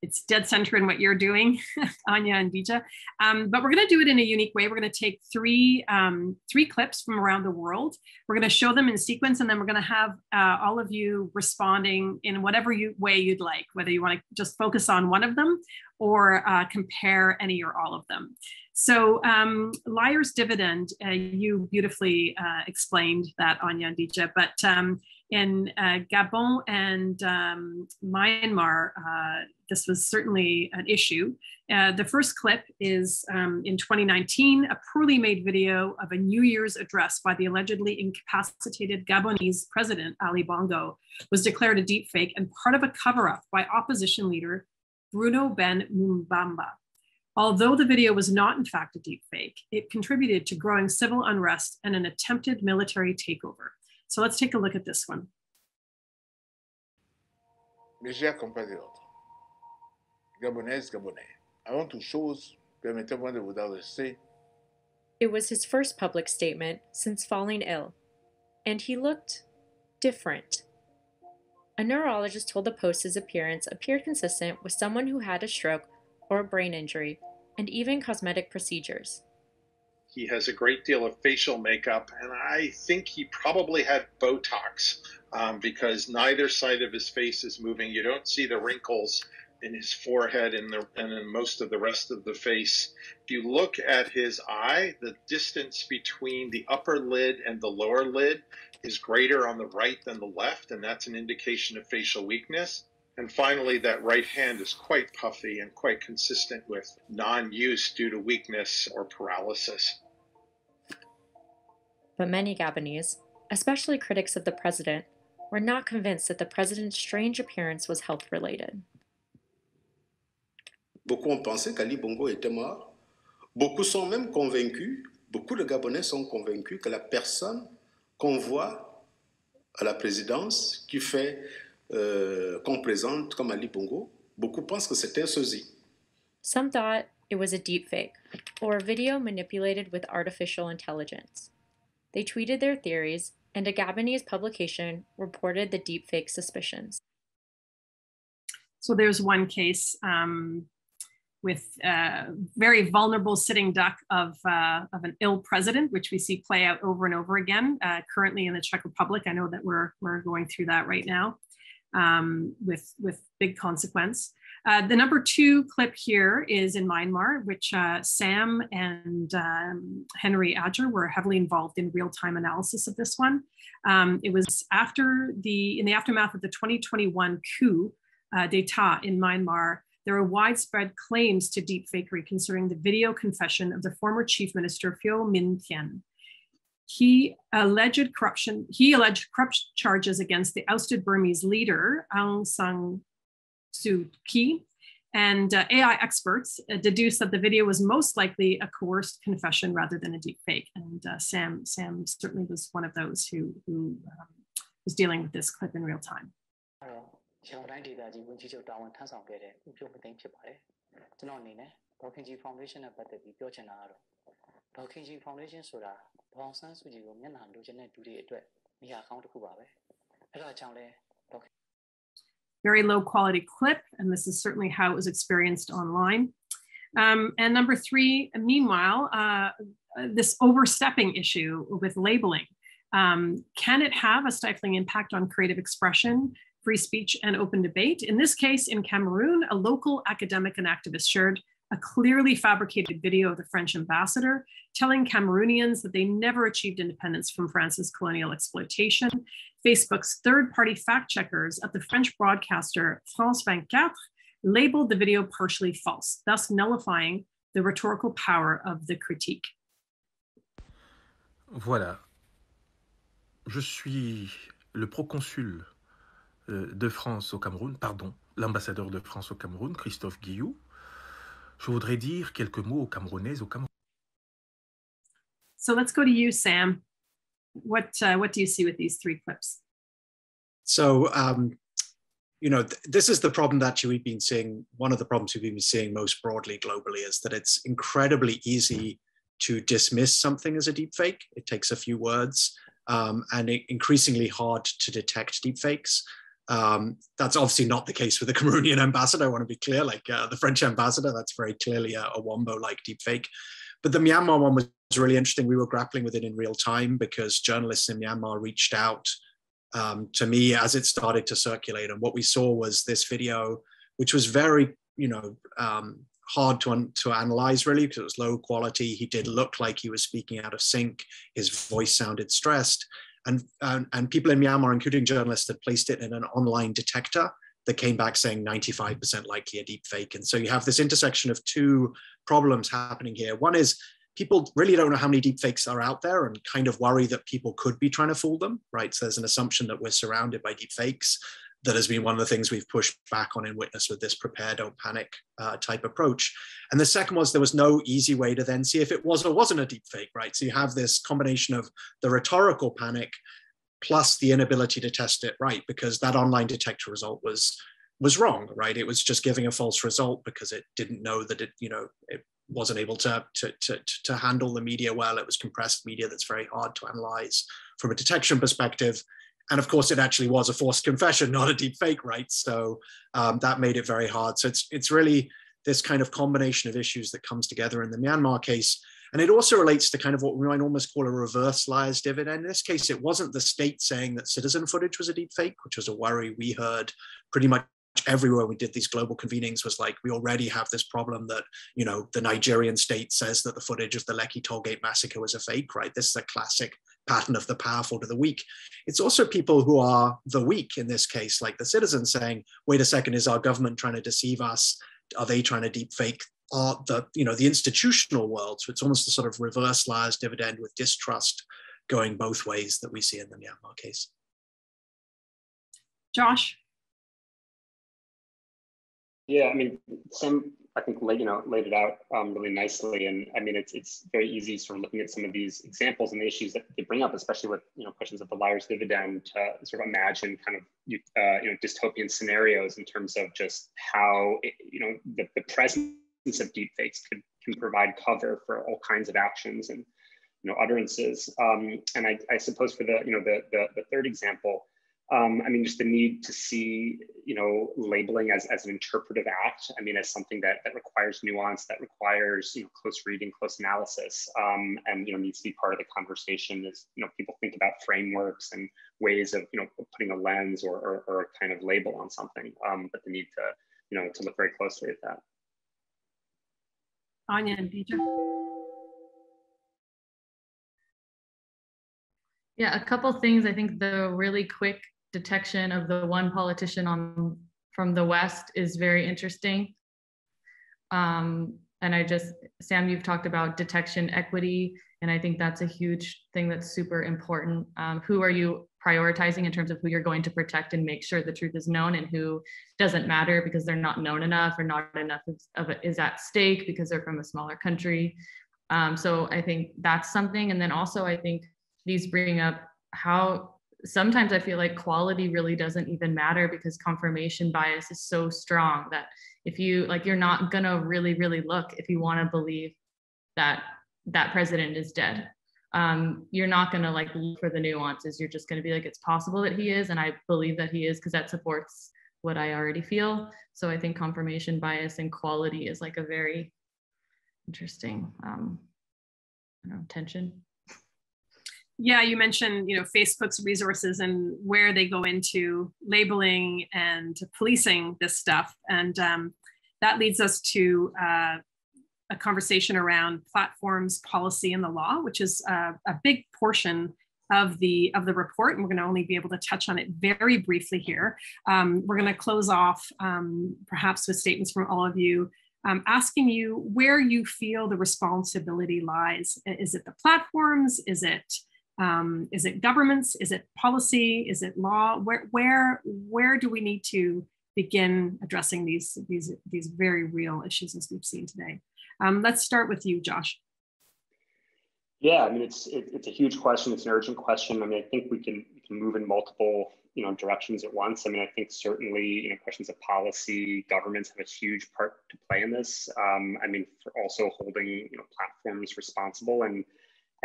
it's dead center in what you're doing, Ania and Dejha. Um, but we're going to do it in a unique way. We're going to take three um, three clips from around the world. We're going to show them in sequence, and then we're going to have uh, all of you responding in whatever you, way you'd like, whether you want to just focus on one of them or uh, compare any or all of them. So, um, liar's dividend, uh, you beautifully uh, explained that, Ania and Dejha, but um, in uh, Gabon and um, Myanmar, uh, this was certainly an issue. Uh, the first clip is um, in 2019, a poorly made video of a New Year's address by the allegedly incapacitated Gabonese president, Ali Bongo, was declared a deepfake and part of a cover up by opposition leader Bruno Ben Moubamba. Although the video was not, in fact, a deepfake, it contributed to growing civil unrest and an attempted military takeover. So let's take a look at this one. Mes chers compatriotes, Gabonaises, Gabonais, avant toute chose, permettez-moi de vous adresser. It was his first public statement since falling ill, and he looked different. A neurologist told the Post his appearance appeared consistent with someone who had a stroke or brain injury, and even cosmetic procedures. He has a great deal of facial makeup, and I think he probably had Botox um, because neither side of his face is moving. You don't see the wrinkles in his forehead and, the, and in most of the rest of the face. If you look at his eye, the distance between the upper lid and the lower lid is greater on the right than the left, and that's an indication of facial weakness. And finally, that right hand is quite puffy and quite consistent with non use due to weakness or paralysis. But many Gabonese, especially critics of the president, were not convinced that the president's strange appearance was health related. Beaucoup ont pensé qu'Ali Bongo était mort. Beaucoup sont même convaincus, beaucoup de Gabonais sont convaincus que la personne qu'on voit à la présidence, qui fait, euh, qu'on présente comme Ali Bongo, beaucoup pensent que c'était un sosie. Some thought it was a deepfake, or a video manipulated with artificial intelligence. They tweeted their theories, and a Gabonese publication reported the deepfake suspicions. So there's one case um, with a very vulnerable sitting duck of, uh, of an ill president, which we see play out over and over again, uh, currently in the Czech Republic. I know that we're, we're going through that right now um, with, with big consequence. Uh, the number two clip here is in Myanmar, which uh, Sam and um, Henry Ajder were heavily involved in real-time analysis of this one. Um, it was after the, in the aftermath of the 2021 coup uh, d'etat in Myanmar, there were widespread claims to deepfakery concerning the video confession of the former chief minister Phyo Min Thein He alleged corruption, he alleged corrupt charges against the ousted Burmese leader, Aung San Suu Kyi, and uh, AI experts uh, deduced that the video was most likely a coerced confession rather than a deep fake. And uh, Sam, Sam certainly was one of those who, who um, was dealing with this clip in real time. ရန်ကုန်တိုင်းဒေသကြီးဝန်ကြီးချုပ်တာဝန်ထမ်းဆောင်ခဲ့တဲ့ဦးဖြိုးမသိန်းဖြစ်ပါတယ်။ကျွန်တော်အနေနဲ့ဒေါခင်ကြီးဖောင်ဒေးရှင်းနဲ့ပတ်သက်ပြီးပြောချင်တာကတော့ ဒေါခင်ကြီးဖောင်ဒေးရှင်းဆိုတာဒေါအောင်ဆန်းစုကြည်ကိုမျက်နှာလိုချင်တဲ့လူတွေအတွက်နေရာကောင်းတစ်ခုပါပဲ။အဲဒါကြောင့်လဲ very low quality clip, and this is certainly how it was experienced online. Um, and number three, meanwhile, uh, this overstepping issue with labeling. Um, can it have a stifling impact on creative expression? free speech and open debate. In this case, in Cameroon, a local academic and activist shared a clearly fabricated video of the French ambassador telling Cameroonians that they never achieved independence from France's colonial exploitation. Facebook's third party fact checkers at the French broadcaster France 24 labeled the video partially false, thus nullifying the rhetorical power of the critique. Voilà. Je suis le proconsul euh, de France au Cameroun, pardon, l'ambassadeur de France au Cameroun, Christophe Guilhou. Je voudrais dire quelques mots aux Camerounaises au Cameroun. So let's go to you, Sam. What uh, what do you see with these three clips? So um, you know, th- this is the problem that we've been seeing. One of the problems we've been seeing most broadly globally is that it's incredibly easy to dismiss something as a deepfake. It takes a few words um, and increasingly hard to detect deepfakes. Um, that's obviously not the case with the Cameroonian ambassador. I want to be clear, like uh, the French ambassador, that's very clearly a, a Wombo-like deepfake. But the Myanmar one was really interesting. We were grappling with it in real time because journalists in Myanmar reached out um, to me as it started to circulate. And what we saw was this video, which was very, you know, um, hard to, to analyze really because it was low quality. He did look like he was speaking out of sync. His voice sounded stressed and, and, and people in Myanmar, including journalists, had placed it in an online detector that came back saying 95% likely a deep fake. And so you have this intersection of two problems happening here. One is people really don't know how many deep fakes are out there and kind of worry that people could be trying to fool them, right? So there's an assumption that we're surrounded by deep fakes that has been one of the things we've pushed back on in Witness with this prepare, don't panic uh, type approach. And the second was there was no easy way to then see if it was or wasn't a deep fake, right? So you have this combination of the rhetorical panic plus the inability to test it right because that online detector result was was wrong, right? It was just giving a false result because it didn't know that it, you know, it wasn't able to, to, to, to handle the media well. It was compressed media that's very hard to analyze from a detection perspective and of course it actually was a forced confession not a deep fake right? So um, that made it very hard. So it's it's really this kind of combination of issues that comes together in the myanmar case. And it also relates to kind of what we might almost call a reverse liar's dividend. In this case it wasn't the state saying that citizen footage was a deep fake which was a worry we heard pretty much everywhere we did these global convenings was like we already have this problem that you know the nigerian state says that the footage of the lekki tollgate massacre was a fake right this is a classic pattern of the powerful to the weak. It's also people who are the weak in this case, like the citizens saying, wait a second, is our government trying to deceive us? Are they trying to deep fake are the, you know, the institutional world? So it's almost a sort of reverse liar's dividend with distrust going both ways that we see in the Myanmar case. Josh? Yeah, I mean, Sam, I think you know laid it out um, really nicely, and I mean it's it's very easy sort of looking at some of these examples and the issues that they bring up, especially with you know questions of the liar's dividend, to sort of imagine kind of uh, you know dystopian scenarios in terms of just how it, you know the, the presence of deepfakes could can provide cover for all kinds of actions and you know utterances. Um, and I, I suppose for the you know the the, the third example um, I mean, just the need to see, you know, labeling as, as an interpretive act. I mean, as something that, that requires nuance, that requires, you know, close reading, close analysis, um, and, you know, needs to be part of the conversation as, you know, people think about frameworks and ways of, you know, putting a lens or, or, or a kind of label on something, um, but the need to, you know, to look very closely at that. Ania and Peter. Yeah, a couple things. I think the really quick detection of the one politician on from the West is very interesting. Um, and I just, Sam, you've talked about detection equity, and I think that's a huge thing that's super important. Um, who are you prioritizing in terms of who you're going to protect and make sure the truth is known and who doesn't matter because they're not known enough or not enough of is at stake because they're from a smaller country. Um, so I think that's something. And then also I think these bring up how sometimes I feel like quality really doesn't even matter because confirmation bias is so strong that if you like, you're not gonna really, really look if you want to believe that that president is dead. Um, you're not gonna like look for the nuances. You're just gonna be like, it's possible that he is, and I believe that he is because that supports what I already feel. So I think confirmation bias and quality is like a very interesting um, know, tension. Yeah, you mentioned you know Facebook's resources and where they go into labeling and policing this stuff, and um, that leads us to uh, a conversation around platforms, policy, and the law, which is uh, a big portion of the of the report. And we're going to only be able to touch on it very briefly here. Um, we're going to close off um, perhaps with statements from all of you um, asking you where you feel the responsibility lies. Is it the platforms? Is it um, is it governments is it policy is it law where where where do we need to begin addressing these these these very real issues as we've seen today um, let's start with you josh yeah, I mean, it's it, it's a huge question. It's an urgent question. I mean, I think we can we can move in multiple you know directions at once. I mean, I think certainly you know questions of policy, governments have a huge part to play in this. Um, I mean, for also holding you know platforms responsible and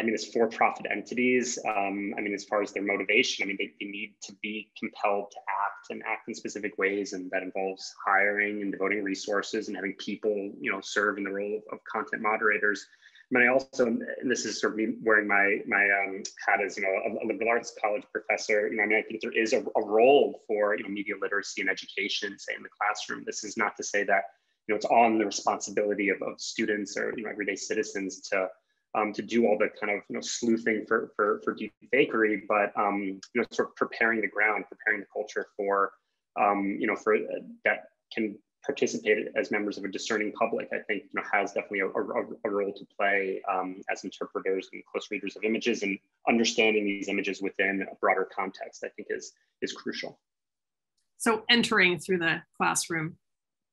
I mean, as for-profit entities, um, I mean, as far as their motivation, I mean, they, they, need to be compelled to act and act in specific ways, and that involves hiring and devoting resources and having people, you know, serve in the role of content moderators. But I also, and this is sort of me wearing my my um, hat as you know a, a, liberal arts college professor. You know, I mean, I think there is a, a role for you know media literacy and education, say in the classroom. This is not to say that you know it's on the responsibility of, of students or you know everyday citizens to um, to do all the kind of you know sleuthing for for for deep fakery, but um, you know sort of preparing the ground, preparing the culture for um, you know for uh, that can participate as members of a discerning public, I think you know, has definitely a, a, a role to play um, as interpreters and close readers of images and understanding these images within a broader context, I think is, is crucial. So entering through the classroom.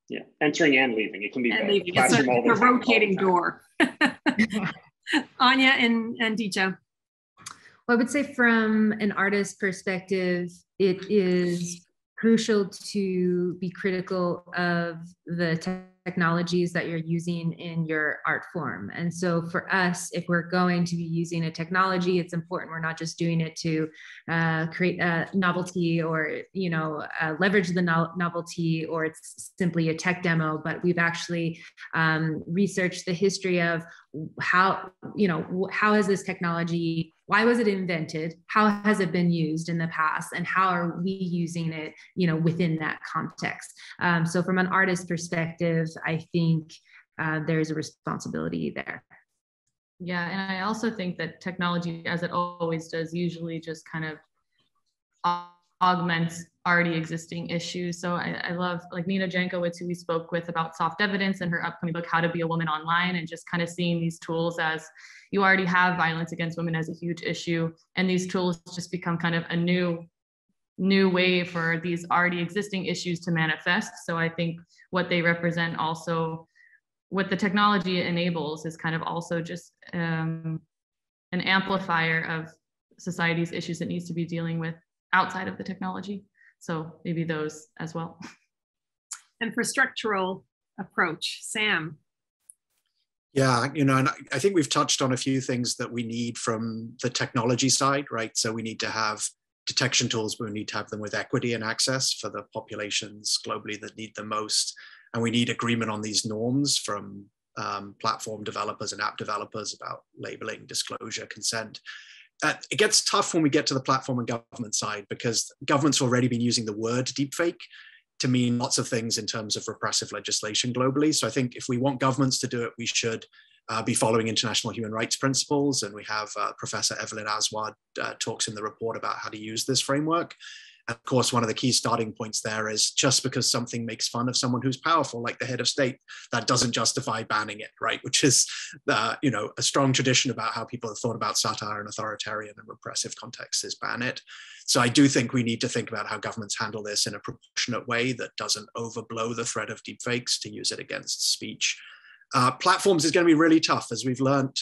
Yeah, entering and leaving. It can be and leaving. It's a, a rotating door. Ania and, and Dejha. Well, I would say from an artist perspective, it is crucial to be critical of the technologies that you're using in your art form. And so for us, if we're going to be using a technology, it's important we're not just doing it to uh, create a novelty or, you know, uh, leverage the no- novelty or it's simply a tech demo, but we've actually um, researched the history of how, you know, how has this technology why was it invented? How has it been used in the past? And how are we using it you know within that context? Um, so from an artist perspective i think uh, there's a responsibility there yeah and i also think that technology as it always does usually just kind of augments already existing issues. So I, I, love like Nina Jankowicz, who we spoke with about soft evidence and her upcoming book, How to Be a Woman Online, and just kind of seeing these tools as you already have violence against women as a huge issue. And these tools just become kind of a new new way for these already existing issues to manifest. So I think what they represent also what the technology enables is kind of also just um, an amplifier of society's issues it needs to be dealing with outside of the technology. So maybe those as well. And for structural approach, Sam. Yeah, you know, and I think we've touched on a few things that we need from the technology side, right? So we need to have detection tools, but we need to have them with equity and access for the populations globally that need them most. And we need agreement on these norms from um, platform developers and app developers about labeling, disclosure, consent uh, it gets tough when we get to the platform and government side because government's have already been using the word deepfake to mean lots of things in terms of repressive legislation globally. So I think if we want governments to do it, we should uh, be following international human rights principles. And we have uh, Professor Evelyn Aswad uh, talks in the report about how to use this framework. And of course, one of the key starting points there is just because something makes fun of someone who's powerful, like the head of state, that doesn't justify banning it, right? Which is, uh, you know, a strong tradition about how people have thought about satire in authoritarian and repressive contexts is ban it. So I do think we need to think about how governments handle this in a proportionate way that doesn't overblow the threat of deepfakes to use it against speech. Uh, platforms is going to be really tough, as we've learned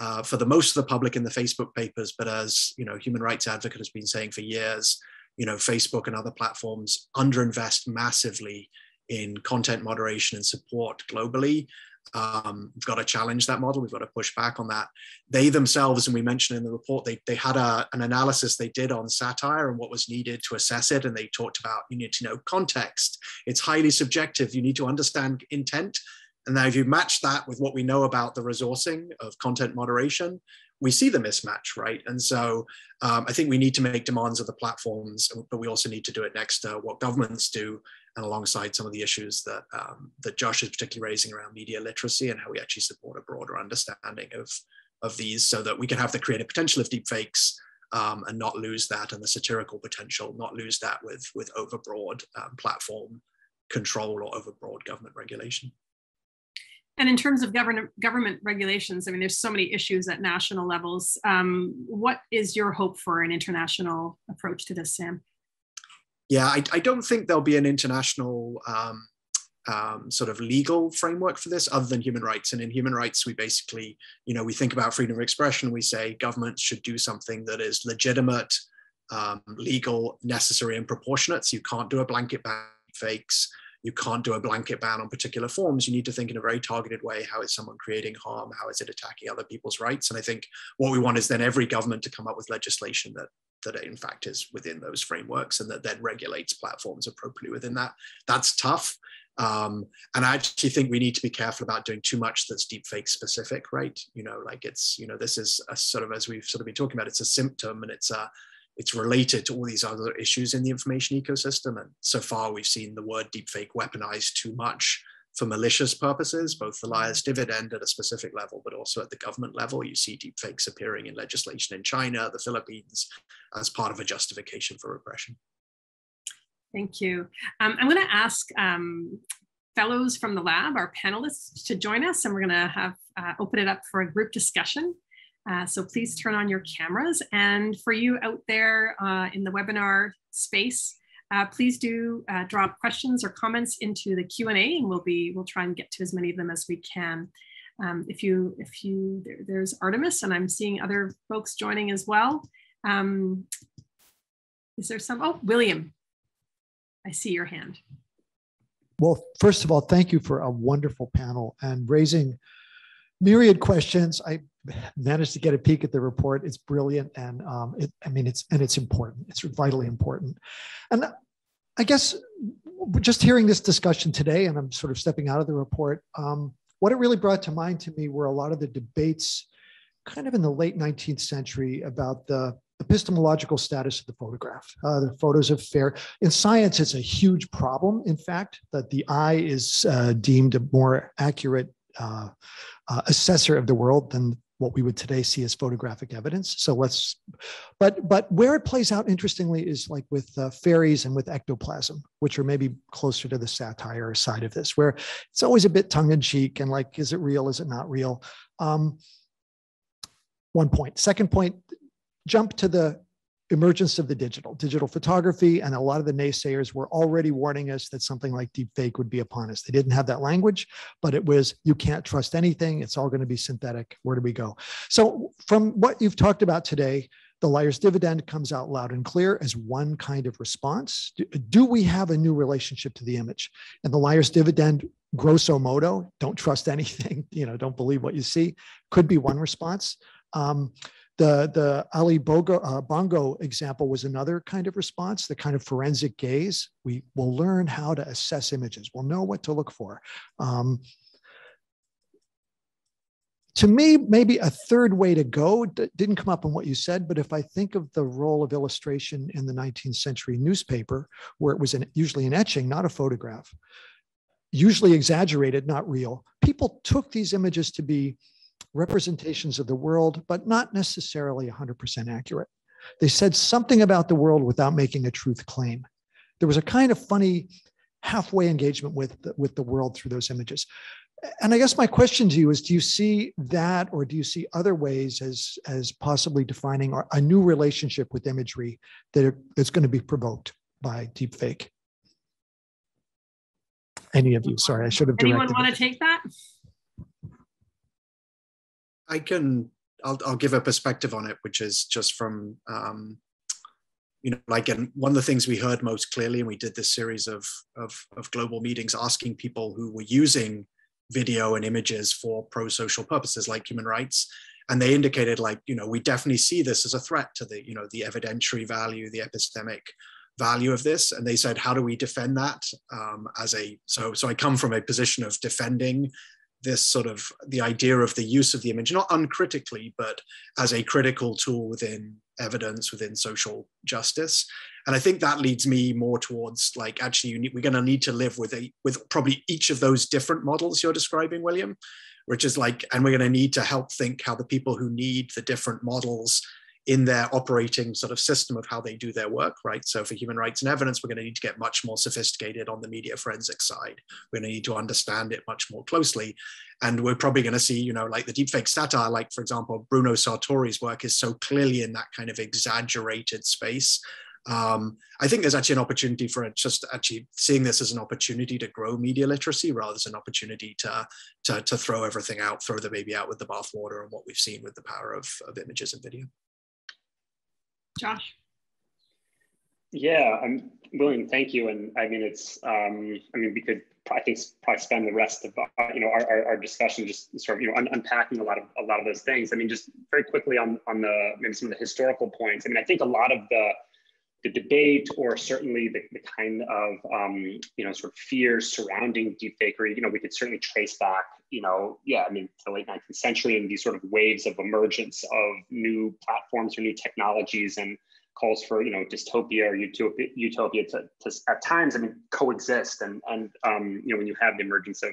uh, for the most of the public in the Facebook papers, but as you know, human rights advocate has been saying for years, you know, Facebook and other platforms underinvest massively in content moderation and support globally. Um, we've got to challenge that model. We've got to push back on that. They themselves, and we mentioned in the report, they, they had a, an analysis they did on satire and what was needed to assess it. And they talked about you need to know context. It's highly subjective. You need to understand intent. And now, if you match that with what we know about the resourcing of content moderation, we see the mismatch, right? And so um, I think we need to make demands of the platforms, but we also need to do it next to what governments do and alongside some of the issues that um, that Josh is particularly raising around media literacy and how we actually support a broader understanding of of these, so that we can have the creative potential of deepfakes um, and not lose that, and the satirical potential, not lose that with with overbroad um, platform control or overbroad government regulation. And in terms of government government regulations, I mean, there's so many issues at national levels. Um, what is your hope for an international approach to this, Sam? Yeah, I, I don't think there'll be an international um, um, sort of legal framework for this other than human rights. And in human rights, we basically, you know, we think about freedom of expression. We say governments should do something that is legitimate, um, legal, necessary, and proportionate. So you can't do a blanket ban fakes. You can't do a blanket ban on particular forms. You need to think in a very targeted way. How is someone creating harm? How is it attacking other people's rights? And I think what we want is then every government to come up with legislation that that in fact is within those frameworks and that then regulates platforms appropriately within that. That's tough. Um, and I actually think we need to be careful about doing too much that's deepfake specific, right? You know, like it's, you know, this is a sort of, as we've sort of been talking about, it's a symptom and it's a, it's related to all these other issues in the information ecosystem. And so far we've seen the word deepfake weaponized too much for malicious purposes, both the liar's dividend at a specific level, but also at the government level. You see deepfakes appearing in legislation in China, the Philippines, as part of a justification for repression. Thank you. Um, I'm going to ask um, fellows from the lab, our panelists, to join us, and we're going to have uh, open it up for a group discussion. Uh, so please turn on your cameras. And for you out there uh, in the webinar space, uh, please do uh, drop questions or comments into the Q&A and we'll be, we'll try and get to as many of them as we can. Um, if you, if you, there, there's Artemis and I'm seeing other folks joining as well. Um, is there some, oh, William, I see your hand. Well, first of all, thank you for a wonderful panel and raising myriad questions. I managed to get a peek at the report. It's brilliant, and um, it, I mean, it's and it's important. It's vitally important. And I guess just hearing this discussion today, and I'm sort of stepping out of the report. Um, what it really brought to mind to me were a lot of the debates, kind of in the late 19th century, about the epistemological status of the photograph. Uh, the photos of fair. In science, it's a huge problem, in fact, that the eye is uh, deemed a more accurate uh, uh, assessor of the world than what we would today see as photographic evidence. So let's, but but where it plays out interestingly is like with uh, fairies and with ectoplasm, which are maybe closer to the satire side of this, where it's always a bit tongue in cheek and like, is it real? Is it not real? Um, one point. Second point, jump to the emergence of the digital, digital photography, and a lot of the naysayers were already warning us that something like deepfake would be upon us. They didn't have that language, but it was you can't trust anything. It's all going to be synthetic. Where do we go? So, from what you've talked about today, the liar's dividend comes out loud and clear as one kind of response. Do, do we have a new relationship to the image? And the liar's dividend, grosso modo, don't trust anything, you know, don't believe what you see, could be one response. Um, the, the Ali Bogo, uh, Bongo example was another kind of response, the kind of forensic gaze. We will learn how to assess images. We'll know what to look for. Um, to me, maybe a third way to go didn't come up in what you said, but if I think of the role of illustration in the 19th century newspaper, where it was an, usually an etching, not a photograph, usually exaggerated, not real, people took these images to be representations of the world, but not necessarily 100% accurate. They said something about the world without making a truth claim. There was a kind of funny halfway engagement with the, with the world through those images. And I guess my question to you is do you see that or do you see other ways as, as possibly defining a new relationship with imagery that are, that's going to be provoked by deepfake? Any of you? Sorry, I should have directed. Anyone want to take that? I can I'll, I'll give a perspective on it, which is just from um, you know, like and one of the things we heard most clearly, and we did this series of, of, of global meetings asking people who were using video and images for pro-social purposes like human rights, and they indicated like you know we definitely see this as a threat to the you know the evidentiary value, the epistemic value of this, and they said how do we defend that? Um, as a so so I come from a position of defending this sort of the idea of the use of the image, not uncritically, but as a critical tool within evidence, within social justice. And I think that leads me more towards like actually need, we're going to need to live with a with probably each of those different models you're describing, William, which is like, and we're going to need to help think how the people who need the different models in their operating sort of system of how they do their work, right? So for human rights and evidence, we're going to need to get much more sophisticated on the media forensic side. We're going to need to understand it much more closely. And we're probably going to see, you know, like the deepfake satire, like for example, Bruno Sartori's work is so clearly in that kind of exaggerated space. Um, I think there's actually an opportunity for it, just actually seeing this as an opportunity to grow media literacy rather than an opportunity to, to, to throw everything out, throw the baby out with the bathwater and what we've seen with the power of, of images and video. Josh. Yeah, I'm William. Thank you. And I mean, it's, um, I mean, we could, I think, probably spend the rest of, uh, you know, our, our, our, discussion just sort of, you know, un unpacking a lot of, a lot of those things. I mean, just very quickly on, on the, maybe some of the historical points. I mean, I think a lot of the, the debate or certainly the, the kind of, um, you know, sort of fears surrounding deepfakery, you know, we could certainly trace back, you know, yeah, I mean, the late 19th century and these sort of waves of emergence of new platforms or new technologies and calls for, you know, dystopia or utopia, utopia to, to at times, I mean, coexist. And, and um, you know, when you have the emergence of,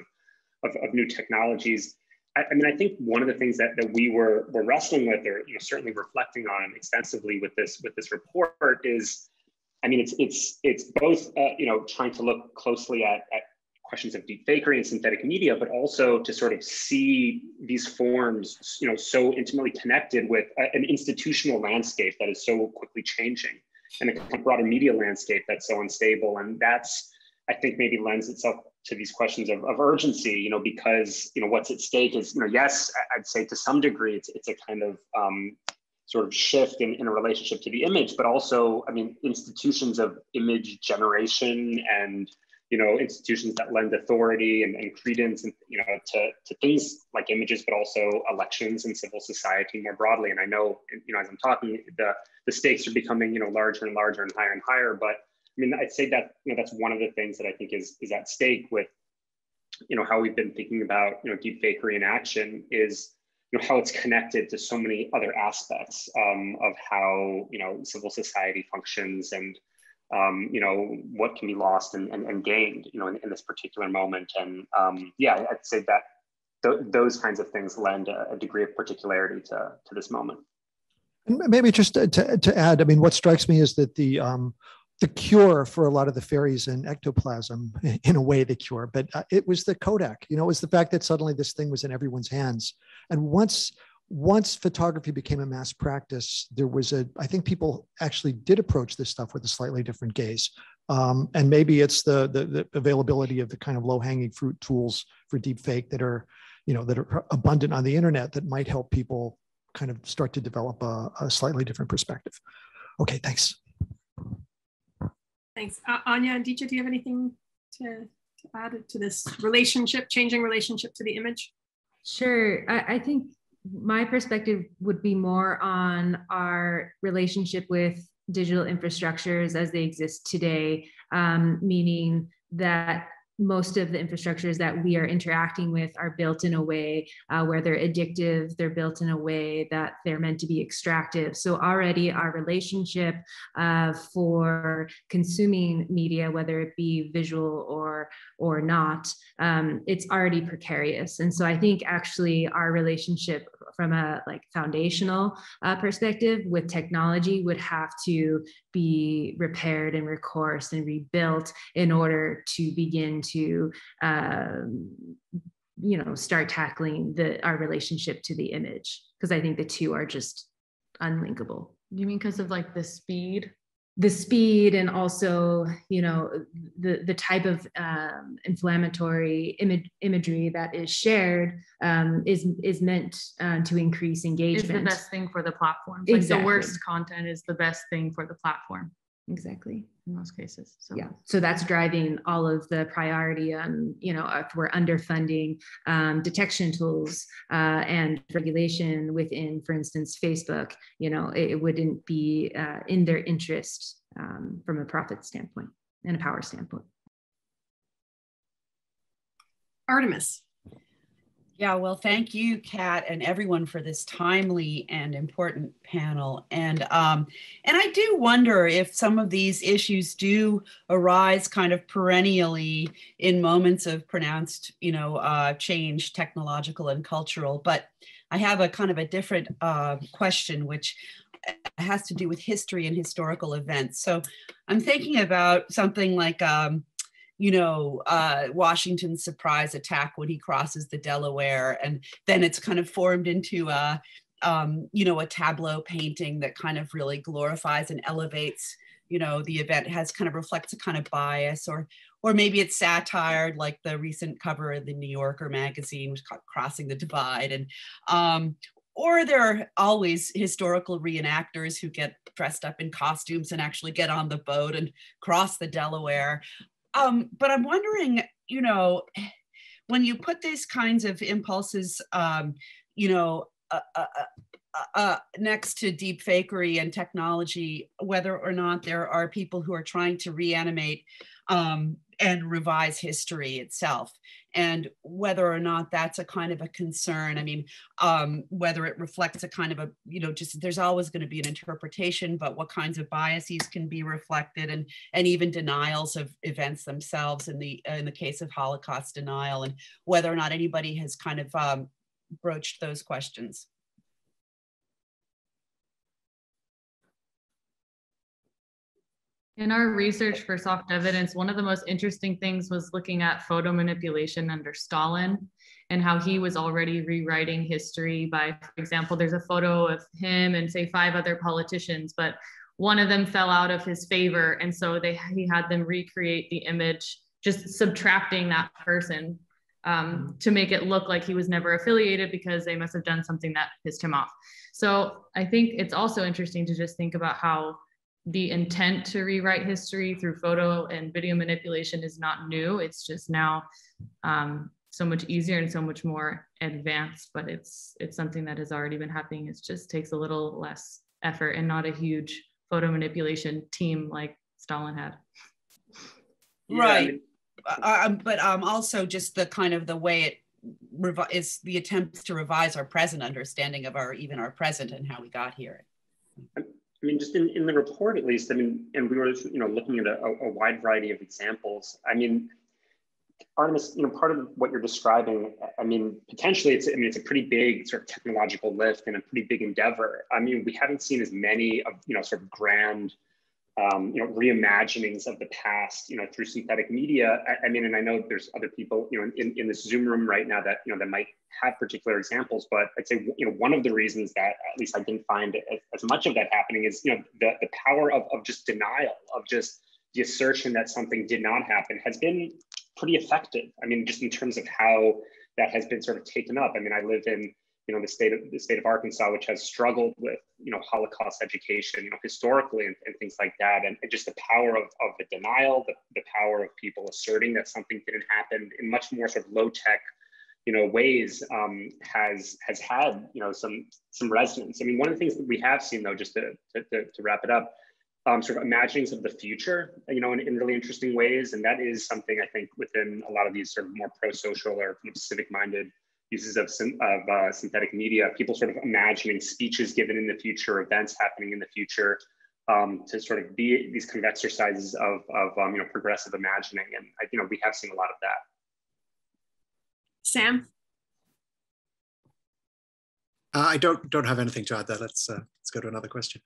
of, of new technologies, I, I, mean, I think one of the things that, that we were, were wrestling with, or you know, certainly reflecting on extensively with this with this report, is, I mean, it's it's it's both uh, you know trying to look closely at, at questions of deep fakery and synthetic media, but also to sort of see these forms, you know, so intimately connected with a, an institutional landscape that is so quickly changing, and a broader media landscape that's so unstable, and that's I think maybe lends itself to these questions of, of urgency, you know, because, you know, what's at stake is, you know, yes, I'd say to some degree, it's, it's a kind of um, sort of shift in, in a relationship to the image, but also, I mean, institutions of image generation and, you know, institutions that lend authority and, and credence and, you know, to, to things like images, but also elections and civil society more broadly. And I know, you know, as I'm talking, the, the stakes are becoming, you know, larger and larger and higher and higher, but I mean, I'd say that you know that's one of the things that I think is is at stake with you know how we've been thinking about you know deep fakery in action is you know how it's connected to so many other aspects um, of how you know civil society functions and um, you know what can be lost and, and, and gained you know in, in, this particular moment and um, yeah I'd say that th- those kinds of things lend a, a, degree of particularity to to this moment. And maybe just to, to, add, I mean, what strikes me is that the um, the cure for a lot of the fairies and ectoplasm in a way the cure but uh, it was the kodak you know it was the fact that suddenly this thing was in everyone's hands and once once photography became a mass practice there was a i think people actually did approach this stuff with a slightly different gaze um, and maybe it's the, the, the availability of the kind of low hanging fruit tools for deep fake that are you know that are abundant on the internet that might help people kind of start to develop a, a slightly different perspective okay thanks Thanks. Uh, Ania and Dejha, do you have anything to, to add to this relationship, changing relationship to the image? Sure. I, I think my perspective would be more on our relationship with digital infrastructures as they exist today, um, meaning that most of the infrastructures that we are interacting with are built in a way uh, where they're addictive, they're built in a way that they're meant to be extractive. So already our relationship uh, for consuming media, whether it be visual or or not, um, it's already precarious. And so I think actually our relationship from a like foundational uh, perspective with technology would have to be repaired and recourse and rebuilt in order to begin to um, you know start tackling the our relationship to the image. Because i think the two are just unlinkable. You mean because of like the speed the speed and also you know the the type of um, inflammatory image, imagery that is shared um, is is meant uh, to increase engagement. Is the best thing for the platform. Like exactly. the worst content is the best thing for the platform. Exactly. In most cases. So. Yeah. So that's driving all of the priority on, you know, if we're underfunding um, detection tools uh, and regulation within, for instance, Facebook, you know, it, it wouldn't be uh, in their interest um, from a profit standpoint and a power standpoint. Artemis. Yeah, well, thank you, Kat, and everyone for this timely and important panel. And um, and I do wonder if some of these issues do arise kind of perennially in moments of pronounced, you know, uh, change, technological and cultural. But I have a kind of a different uh, question, which has to do with history and historical events. So I'm thinking about something like. Um, you know, uh, Washington's surprise attack when he crosses the Delaware. And then it's kind of formed into a, um, you know, a tableau painting that kind of really glorifies and elevates, you know, the event has kind of reflects a kind of bias or, or maybe it's satire like the recent cover of the New Yorker magazine was crossing the divide and um, or there are always historical reenactors who get dressed up in costumes and actually get on the boat and cross the Delaware. Um, but I'm wondering, you know, when you put these kinds of impulses, um, you know, uh, uh, uh, uh, next to deep fakery and technology, whether or not there are people who are trying to reanimate um, and revise history itself. And whether or not that's a kind of a concern i mean um, whether it reflects a kind of a you know just there's always going to be an interpretation but what kinds of biases can be reflected and and even denials of events themselves in the in the case of holocaust denial and whether or not anybody has kind of um, broached those questions In our research for soft evidence, one of the most interesting things was looking at photo manipulation under Stalin and how he was already rewriting history by, for example, there's a photo of him and say five other politicians, but one of them fell out of his favor. And so they he had them recreate the image, just subtracting that person um, to make it look like he was never affiliated because they must have done something that pissed him off. So I think it's also interesting to just think about how the intent to rewrite history through photo and video manipulation is not new. It's just now um, so much easier and so much more advanced, but it's it's something that has already been happening. It just takes a little less effort and not a huge photo manipulation team like Stalin had. Right. Uh, um, but um, also just the kind of the way it revi- is the attempts to revise our present understanding of our even our present and how we got here. I mean, just in, in the report, at least, I mean, and we were, you know, looking at a, a wide variety of examples. I mean, Artemis, you know, part of what you're describing, I mean, potentially it's, I mean, it's a pretty big sort of technological lift and a pretty big endeavor. I mean, we haven't seen as many of, you know, sort of grand um, you know, reimaginings of the past, you know, through synthetic media. I, I, mean, and I know there's other people, you know, in, in this Zoom room right now that, you know, that might have particular examples, but I'd say, you know, one of the reasons that at least I didn't find as, as much of that happening is, you know, the, the power of, of just denial, of just the assertion that something did not happen has been pretty effective. I mean, just in terms of how that has been sort of taken up. I mean, I live in, you know, the state of the state of Arkansas, which has struggled with, you know, Holocaust education, you know, historically and, and things like that. And, and, just the power of, of the denial, the, the power of people asserting that something didn't happen in much more sort of low tech, you know, ways um, has has had, you know, some some resonance. I mean, one of the things that we have seen though, just to, to, to wrap it up, um, sort of imaginings of the future, you know, in, in, really interesting ways. And that is something I think within a lot of these sort of more pro-social or kind of civic-minded uses of, of uh, synthetic media, people sort of imagining speeches given in the future, events happening in the future, um, to sort of be these kind of exercises of, of um, you know, progressive imagining. And, you know, we have seen a lot of that. Sam? Uh, I don't don't have anything to add there. Let's uh, let's go to another question.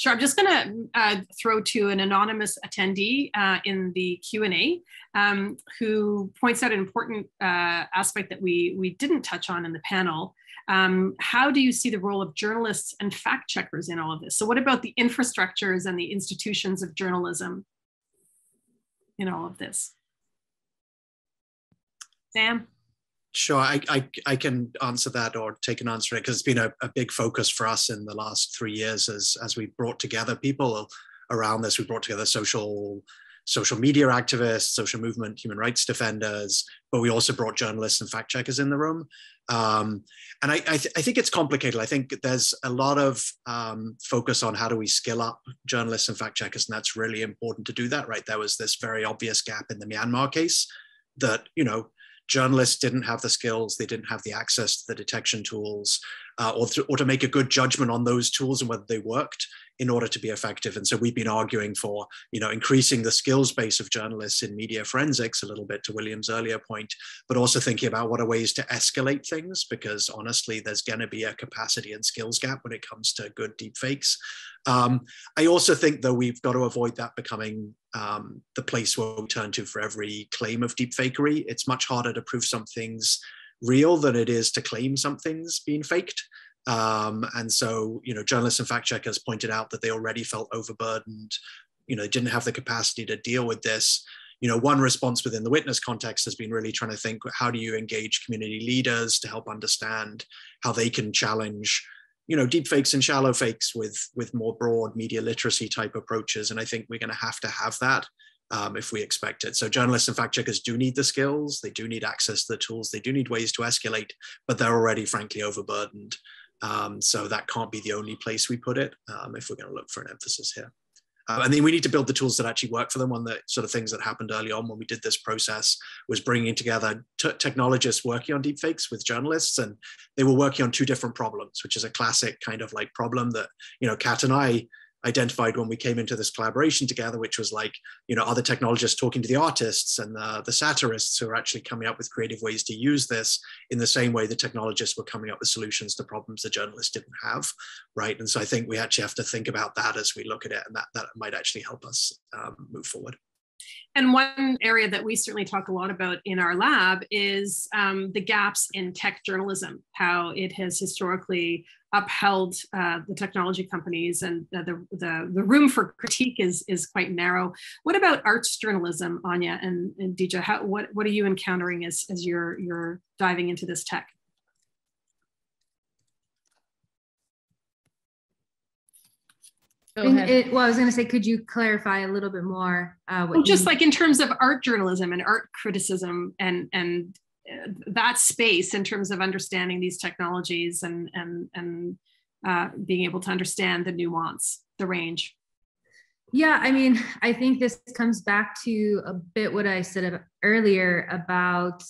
Sure. I'm just going to uh, throw to an anonymous attendee uh, in the Q&A um, who points out an important uh, aspect that we, we didn't touch on in the panel. Um, how do you see the role of journalists and fact checkers in all of this? So what about the infrastructures and the institutions of journalism in all of this? Sam? Sure, I, I, I, can answer that or take an answer because it's been a, a, big focus for us in the last three years as, as we brought together people around this. We brought together social social media activists, social movement, human rights defenders, but we also brought journalists and fact checkers in the room. Um, and I, I, th I, think it's complicated. I think there's a lot of um, focus on how do we skill up journalists and fact checkers, and that's really important to do that, right? There was this very obvious gap in the Myanmar case that, you know, journalists didn't have the skills, they didn't have the access to the detection tools, uh, or, or to make a good judgment on those tools and whether they worked in order to be effective. And so we've been arguing for, you know, increasing the skills base of journalists in media forensics a little bit to William's earlier point, but also thinking about what are ways to escalate things, because honestly, there's going to be a capacity and skills gap when it comes to good deepfakes. Um, I also think, though, we've got to avoid that becoming um, the place where we turn to for every claim of deepfakery. It's much harder to prove something's real than it is to claim something's being faked. Um, and so, you know, journalists and fact checkers pointed out that they already felt overburdened, you know, they didn't have the capacity to deal with this. You know, one response within the witness context has been really trying to think how do you engage community leaders to help understand how they can challenge, you know, deep fakes and shallow fakes with with more broad media literacy type approaches. And I think we're going to have to have that um, if we expect it. So journalists and fact checkers do need the skills, they do need access to the tools, they do need ways to escalate, but they're already frankly overburdened. Um, so that can't be the only place we put it um, if we're going to look for an emphasis here. Uh, and then we need to build the tools that actually work for them. One of the sort of things that happened early on when we did this process was bringing together technologists working on deepfakes with journalists, and they were working on two different problems, which is a classic kind of like problem that you know Kat and I identified when we came into this collaboration together, which was like, you know, other technologists talking to the artists and the, the satirists who are actually coming up with creative ways to use this in the same way the technologists were coming up with solutions to problems the journalists didn't have, right? And so I think we actually have to think about that as we look at it, and that, that might actually help us um, move forward. And one area that we certainly talk a lot about in our lab is um, the gaps in tech journalism, how it has historically upheld uh, the technology companies and the, the, the room for critique is, is quite narrow. What about arts journalism, Ania and, and Dejha? How, what, what are you encountering as, as you're, you're diving into this tech? It, well, I was going to say, could you clarify a little bit more? Uh, well, just like in terms of art journalism and art criticism and and that space in terms of understanding these technologies and and and uh, being able to understand the nuance, the range. Yeah, I mean, I think this comes back to a bit what I said earlier about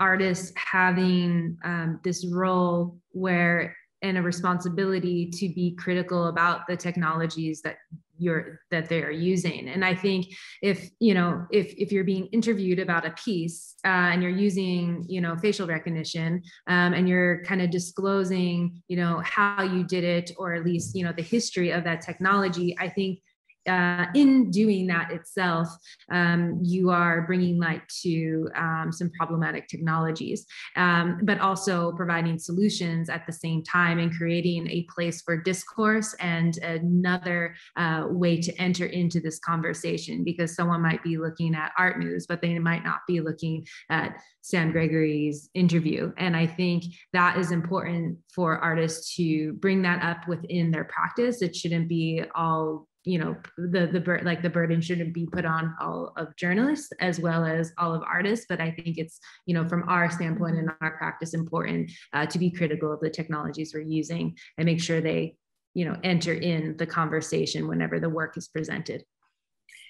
artists having um, this role where and a responsibility to be critical about the technologies that you're that they are using. And i think if you know if if you're being interviewed about a piece uh, and you're using you know facial recognition um, and you're kind of disclosing you know how you did it or at least you know the history of that technology i think uh, in doing that itself, um, you are bringing light to um, some problematic technologies, um, but also providing solutions at the same time and creating a place for discourse and another uh, way to enter into this conversation because someone might be looking at art news, but they might not be looking at Sam Gregory's interview. And I think that is important for artists to bring that up within their practice. It shouldn't be all you know the the like the burden shouldn't be put on all of journalists as well as all of artists but i think it's you know from our standpoint and our practice important uh, to be critical of the technologies we're using and make sure they you know enter in the conversation whenever the work is presented.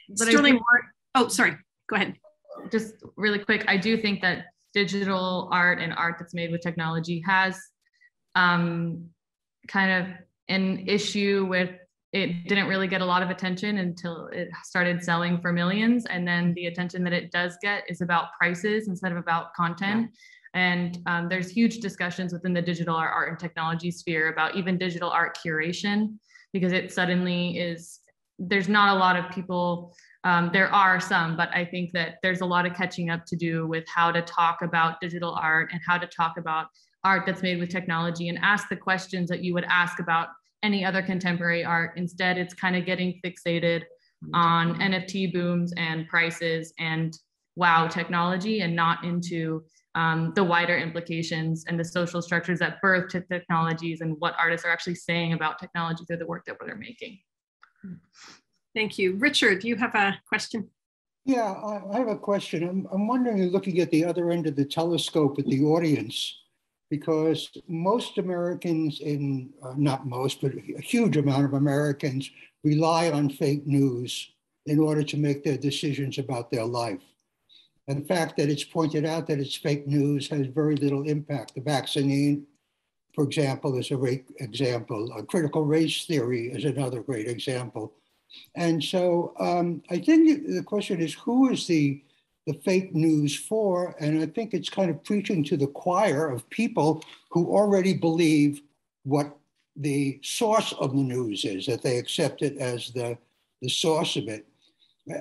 But Sterling, think, oh sorry go ahead. Just really quick i do think that digital art and art that's made with technology has um, kind of an issue with it didn't really get a lot of attention until it started selling for millions. And then the attention that it does get is about prices instead of about content. Yeah. And um, there's huge discussions within the digital art, art and technology sphere about even digital art curation because it suddenly is, there's not a lot of people, um, there are some, but I think that there's a lot of catching up to do with how to talk about digital art and how to talk about art that's made with technology and ask the questions that you would ask about any other contemporary art. Instead, it's kind of getting fixated on NFT booms and prices and wow technology and not into um, the wider implications and the social structures that birth to technologies and what artists are actually saying about technology through the work that they're making. Thank you. Richard, do you have a question? Yeah, I have a question. I'm, I'm wondering, looking at the other end of the telescope at the audience, because most Americans, in uh, not most, but a huge amount of Americans rely on fake news in order to make their decisions about their life. And the fact that it's pointed out that it's fake news has very little impact. The vaccine, for example, is a great example. A critical race theory is another great example. And so um, I think the question is who is the, the fake news for? And I think it's kind of preaching to the choir of people who already believe what the source of the news is, that they accept it as the, the source of it.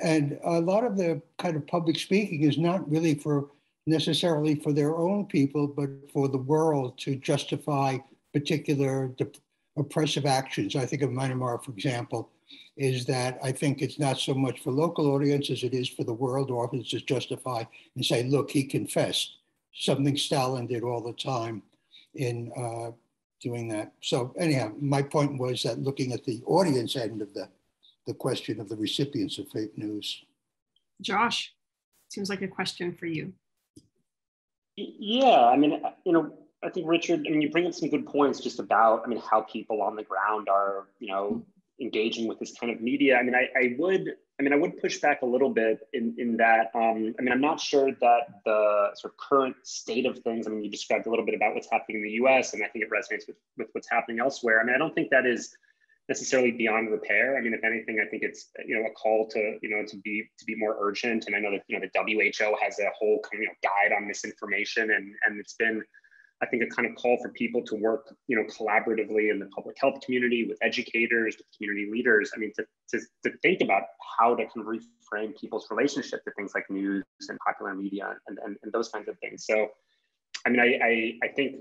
And a lot of the kind of public speaking is not really for necessarily for their own people, but for the world to justify particular oppressive actions. I think of Myanmar, for example, is that I think it's not so much for local audience as it is for the world audience to justify and say, look, he confessed something Stalin did all the time in uh, doing that. So anyhow, my point was that looking at the audience end of the, the question of the recipients of fake news. Josh, seems like a question for you. Yeah, I mean, you know, I think Richard, I mean, you bring up some good points just about, I mean, how people on the ground are, you know, engaging with this kind of media. I mean, I, I would, I mean, I would push back a little bit in, in that, um, I mean, I'm not sure that the sort of current state of things, I mean, you described a little bit about what's happening in the US, and I think it resonates with, with what's happening elsewhere. I mean, I don't think that is necessarily beyond repair. I mean, if anything, I think it's, you know, a call to, you know, to be, to be more urgent. And I know that, you know, the WHO has a whole, you know, guide on misinformation and, and it's been, I think a kind of call for people to work, you know, collaboratively in the public health community with educators, with community leaders. I mean, to, to, to think about how to kind of reframe people's relationship to things like news and popular media and, and, and those kinds of things. So, I mean, I, I, I think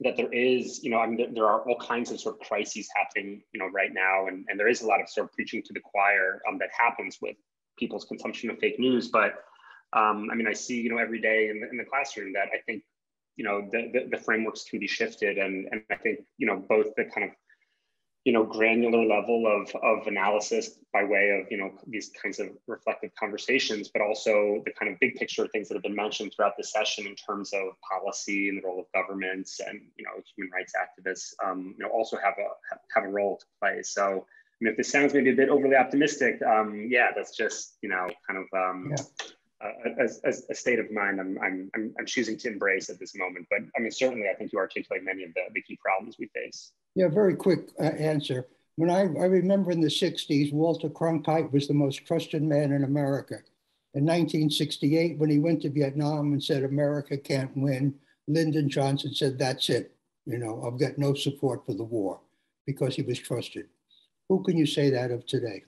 that there is, you know, I mean, there are all kinds of sort of crises happening, you know, right now, and, and there is a lot of sort of preaching to the choir um, that happens with people's consumption of fake news. But um, I mean, I see, you know, every day in the, in the classroom that I think you know the, the, the, frameworks can be shifted. And and i think you know both the kind of you know granular level of of analysis by way of you know these kinds of reflective conversations but also the kind of big picture things that have been mentioned throughout the session in terms of policy and the role of governments and you know human rights activists um, you know also have a have a role to play. So I mean, if this sounds maybe a bit overly optimistic, um, yeah, that's just you know kind of um, yeah as, as a state of mind I'm, I'm, I'm, I'm, choosing to embrace at this moment. But I mean, certainly I think you articulate many of the, the key problems we face. Yeah, very quick uh, answer. When I, I remember in the 60s, Walter Cronkite was the most trusted man in America. In 1968, when he went to Vietnam and said, America can't win, Lyndon Johnson said, that's it. You know, I've got no support for the war because he was trusted. Who can you say that of today?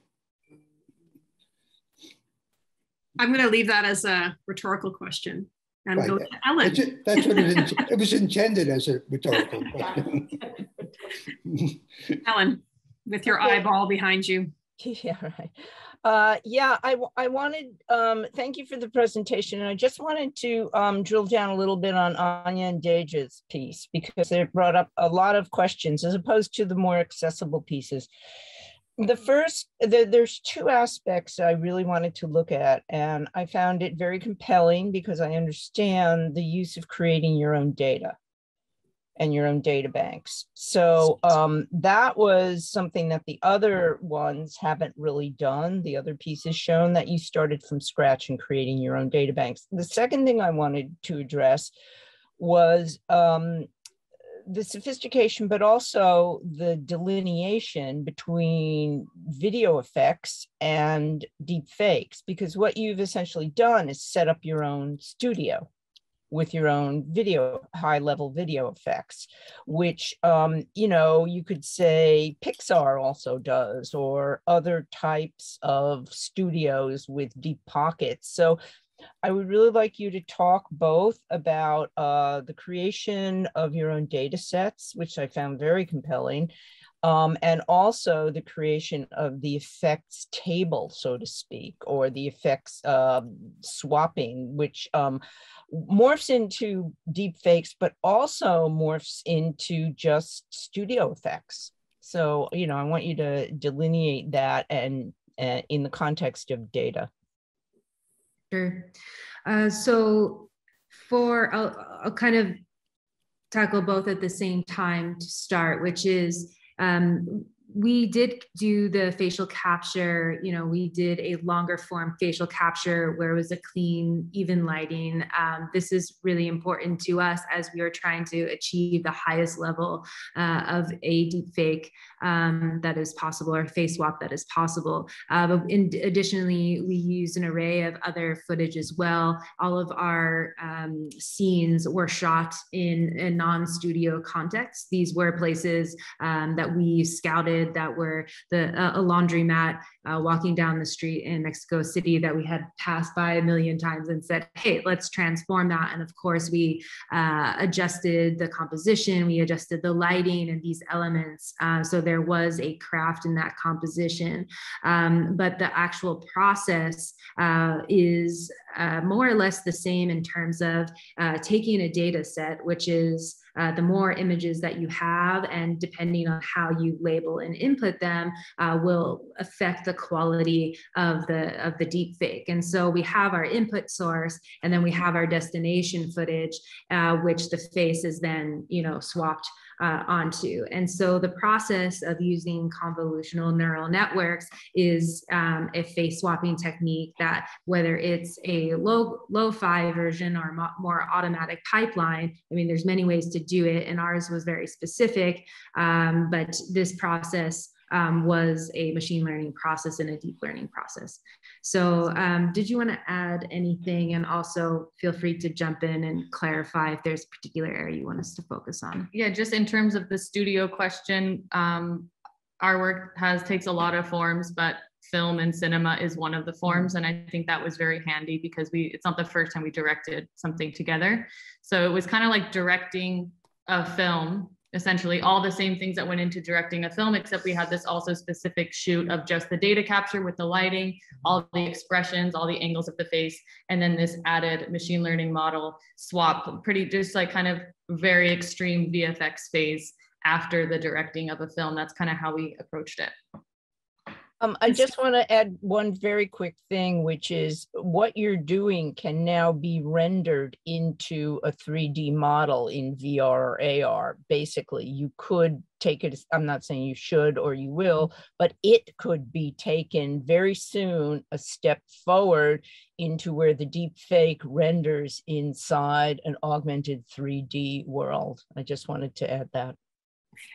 I'm going to leave that as a rhetorical question and right. go to Ellen. It, that's what it, it, was intended as a rhetorical question. Ellen, with your eyeball behind you. Yeah, right. Uh, yeah, I, I wanted, um, thank you for the presentation. And I just wanted to um, drill down a little bit on Ania and Dejha's piece because it brought up a lot of questions as opposed to the more accessible pieces the first the, there's two aspects i really wanted to look at and i found it very compelling because i understand the use of creating your own data and your own data banks. So um, that was something that the other ones haven't really done. The other pieces shown that you started from scratch in creating your own data banks. The second thing i wanted to address was um, the sophistication, but also the delineation between video effects and deep fakes, because what you've essentially done is set up your own studio with your own video, high level video effects, which, um, you know, you could say Pixar also does, or other types of studios with deep pockets. So I would really like you to talk both about uh, the creation of your own data sets, which I found very compelling, um, and also the creation of the effects table, so to speak, or the effects uh, swapping, which um, morphs into deep fakes, but also morphs into just studio effects. So, you know, I want you to delineate that and uh, in the context of data. Sure. Uh, so for, I'll, I'll kind of tackle both at the same time to start, which is um, we did do the facial capture. You know, we did a longer form facial capture where it was a clean, even lighting. Um, this is really important to us as we are trying to achieve the highest level uh, of a deep fake um, that is possible or face swap that is possible. Uh, but in, additionally, we use an array of other footage as well. All of our um, scenes were shot in a non-studio context. These were places um, that we scouted that were the uh, a laundromat uh, walking down the street in Mexico City that we had passed by a million times and said, hey, let's transform that. And of course, we uh, adjusted the composition, we adjusted the lighting and these elements. Uh, so there was a craft in that composition. Um, but the actual process uh, is uh, more or less the same in terms of uh, taking a data set, which is uh, the more images that you have and depending on how you label and input them uh, will affect the quality of the of the deep fake and so we have our input source and then we have our destination footage uh, which the face is then you know swapped uh, onto. And so the process of using convolutional neural networks is um, a face swapping technique that whether it's a low lo-fi version or mo- more automatic pipeline, I mean, there's many ways to do it, and ours was very specific. Um, but this process um, was a machine learning process and a deep learning process. So um, did you want to add anything? And also feel free to jump in and clarify if there's a particular area you want us to focus on. Yeah, just in terms of the studio question, um, our work has takes a lot of forms, but film and cinema is one of the forms and i think that was very handy because we it's not the first time we directed something together so it was kind of like directing a film essentially all the same things that went into directing a film, except we had this also specific shoot of just the data capture with the lighting, all the expressions, all the angles of the face, and then this added machine learning model swap, pretty just like kind of very extreme VFX phase after the directing of a film. That's kind of how we approached it. Um, I just want to add one very quick thing, which is what you're doing can now be rendered into a 3D model in VR or AR. Basically, you could take it, I'm not saying you should or you will, but it could be taken very soon a step forward into where the deep fake renders inside an augmented 3D world. I just wanted to add that.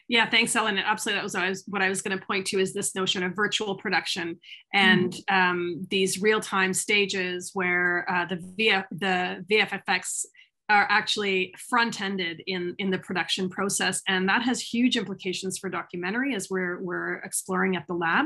Yeah, thanks, Ellen. Absolutely, that was what I was, what I was going to point to is this notion of virtual production and mm. um, these real-time stages where uh, the VF, the VFX are actually front-ended in in the production process and that has huge implications for documentary as we're we're exploring at the lab.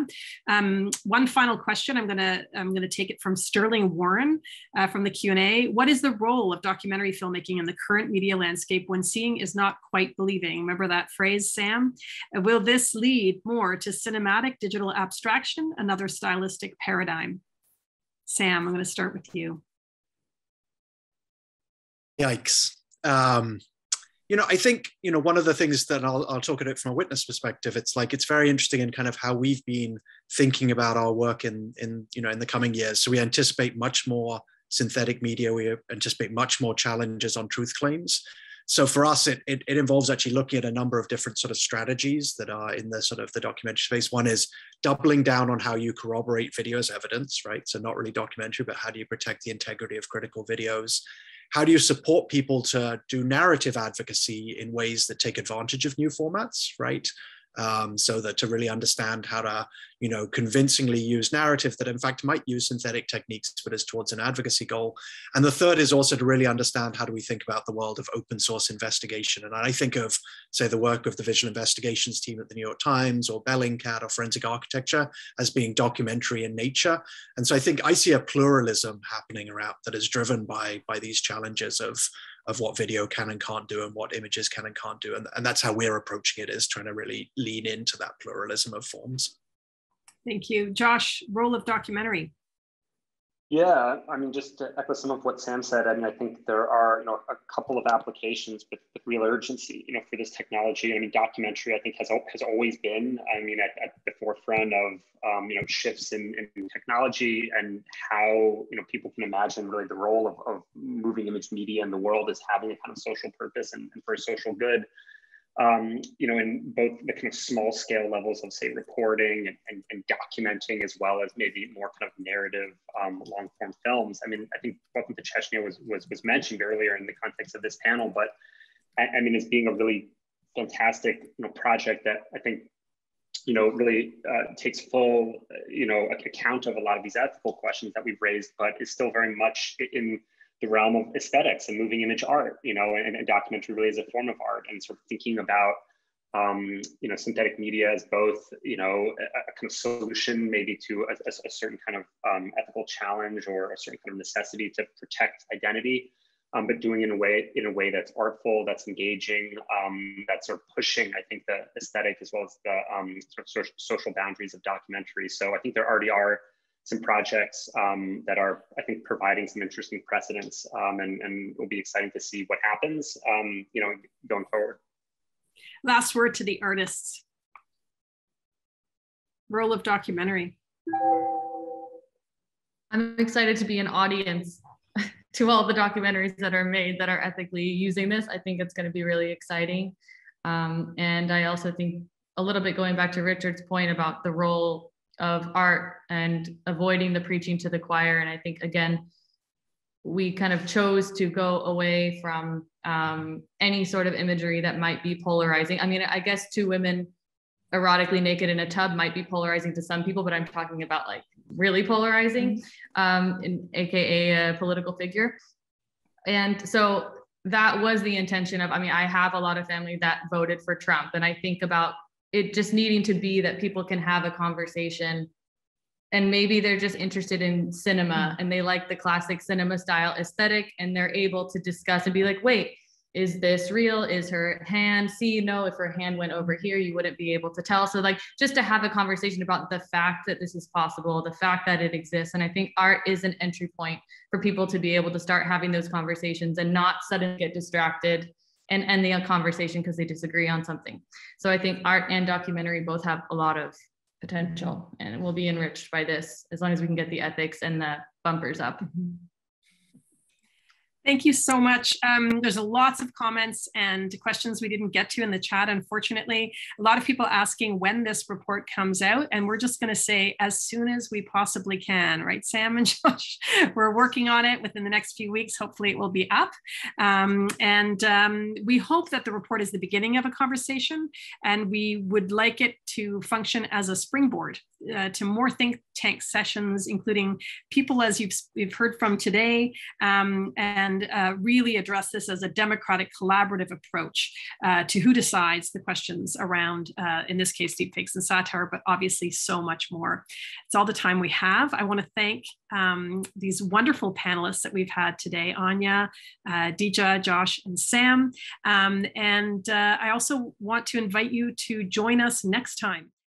Um, one final question i'm gonna i'm gonna take it from sterling warren uh, from the q&a what is the role of documentary filmmaking in the current media landscape when seeing is not quite believing? Remember that phrase sam? Uh, will this lead more to cinematic digital abstraction another stylistic paradigm? Sam i'm to start with you Yikes. Um, you know, I think, you know, one of the things that I'll, I'll talk about from a witness perspective, it's like, it's very interesting in kind of how we've been thinking about our work in, in, you know, in the coming years. So we anticipate much more synthetic media. We anticipate much more challenges on truth claims. So for us, it, it, it, involves actually looking at a number of different sort of strategies that are in the sort of the documentary space. One is doubling down on how you corroborate video as evidence, right? So not really documentary, but how do you protect the integrity of critical videos? How do you support people to do narrative advocacy in ways that take advantage of new formats, right? Um, so that to really understand how to, you know, convincingly use narrative that in fact might use synthetic techniques, but is towards an advocacy goal. And the third is also to really understand how do we think about the world of open source investigation. And I think of, say, the work of the visual investigations team at the New York Times or Bellingcat or Forensic Architecture as being documentary in nature. And so I think I see a pluralism happening around that is driven by, by these challenges of, of what video can and can't do and what images can and can't do. And, and that's how we're approaching it is trying to really lean into that pluralism of forms. Thank you. Josh, role of documentary. Yeah, I mean, just to echo some of what Sam said, I mean, I think there are, you know, a couple of applications with, with real urgency, you know, for this technology. I mean, documentary, I think, has has always been, I mean, at, at the forefront of, um, you know, shifts in, in technology and how, you know, people can imagine really the role of, of moving image media in the world as having a kind of social purpose and, and for social good. Um, you know, in both the kind of small scale levels of say reporting and, and, and documenting as well as maybe more kind of narrative um, long form films. I mean, I think Welcome to Chechnya was, was, was mentioned earlier in the context of this panel, but I, I mean, it's being a really fantastic you know, project that I think you know, really uh, takes full, you know, account of a lot of these ethical questions that we've raised, but is still very much in the realm of aesthetics and moving image art, you know, and, and documentary really as a form of art and sort of thinking about, um, you know, synthetic media as both, you know, a, a kind of solution maybe to a, a, a certain kind of um, ethical challenge or a certain kind of necessity to protect identity, um, but doing in a way in a way that's artful, that's engaging, um, that's sort of pushing, I think, the aesthetic as well as the um, sort of social boundaries of documentary. So I think there already are some projects um, that are, I think, providing some interesting precedents, um, and, and it'll be exciting to see what happens, um, you know, going forward. Last word to the artists. Role of documentary. I'm excited to be an audience to all the documentaries that are made that are ethically using this. I think it's going to be really exciting. Um, and I also think a little bit going back to Richard's point about the role of art and avoiding the preaching to the choir. And I think, again, we kind of chose to go away from um, any sort of imagery that might be polarizing. I mean, I guess two women erotically naked in a tub might be polarizing to some people, but I'm talking about like really polarizing, um, in, AKA a political figure. And so that was the intention of, I mean, I have a lot of family that voted for Trump, and I think about it just needing to be that people can have a conversation. And maybe they're just interested in cinema mm-hmm. and they like the classic cinema style aesthetic and they're able to discuss and be like wait is this real? Is her hand see no if her hand went over here you wouldn't be able to tell. So like just to have a conversation about the fact that this is possible the fact that it exists. And i think art is an entry point for people to be able to start having those conversations and not suddenly get distracted and end the conversation because they disagree on something. So I think art and documentary both have a lot of potential and will be enriched by this as long as we can get the ethics and the bumpers up. Mm-hmm. Thank you so much. Um, there's a lots of comments and questions we didn't get to in the chat, unfortunately. A lot of people asking when this report comes out, and we're just going to say as soon as we possibly can, right, Sam and Josh? We're working on it within the next few weeks. Hopefully, it will be up. Um, and um, we hope that the report is the beginning of a conversation, and we would like it to function as a springboard uh, to more think tank sessions, including people as you've, you've heard from today, um, and uh, really address this as a democratic collaborative approach uh, to who decides the questions around, uh, in this case, deepfakes and satire, but obviously so much more. It's all the time we have. I want to thank um, these wonderful panelists that we've had today, Ania, uh, Dejha, Josh, and Sam. Um, and uh, I also want to invite you to join us next time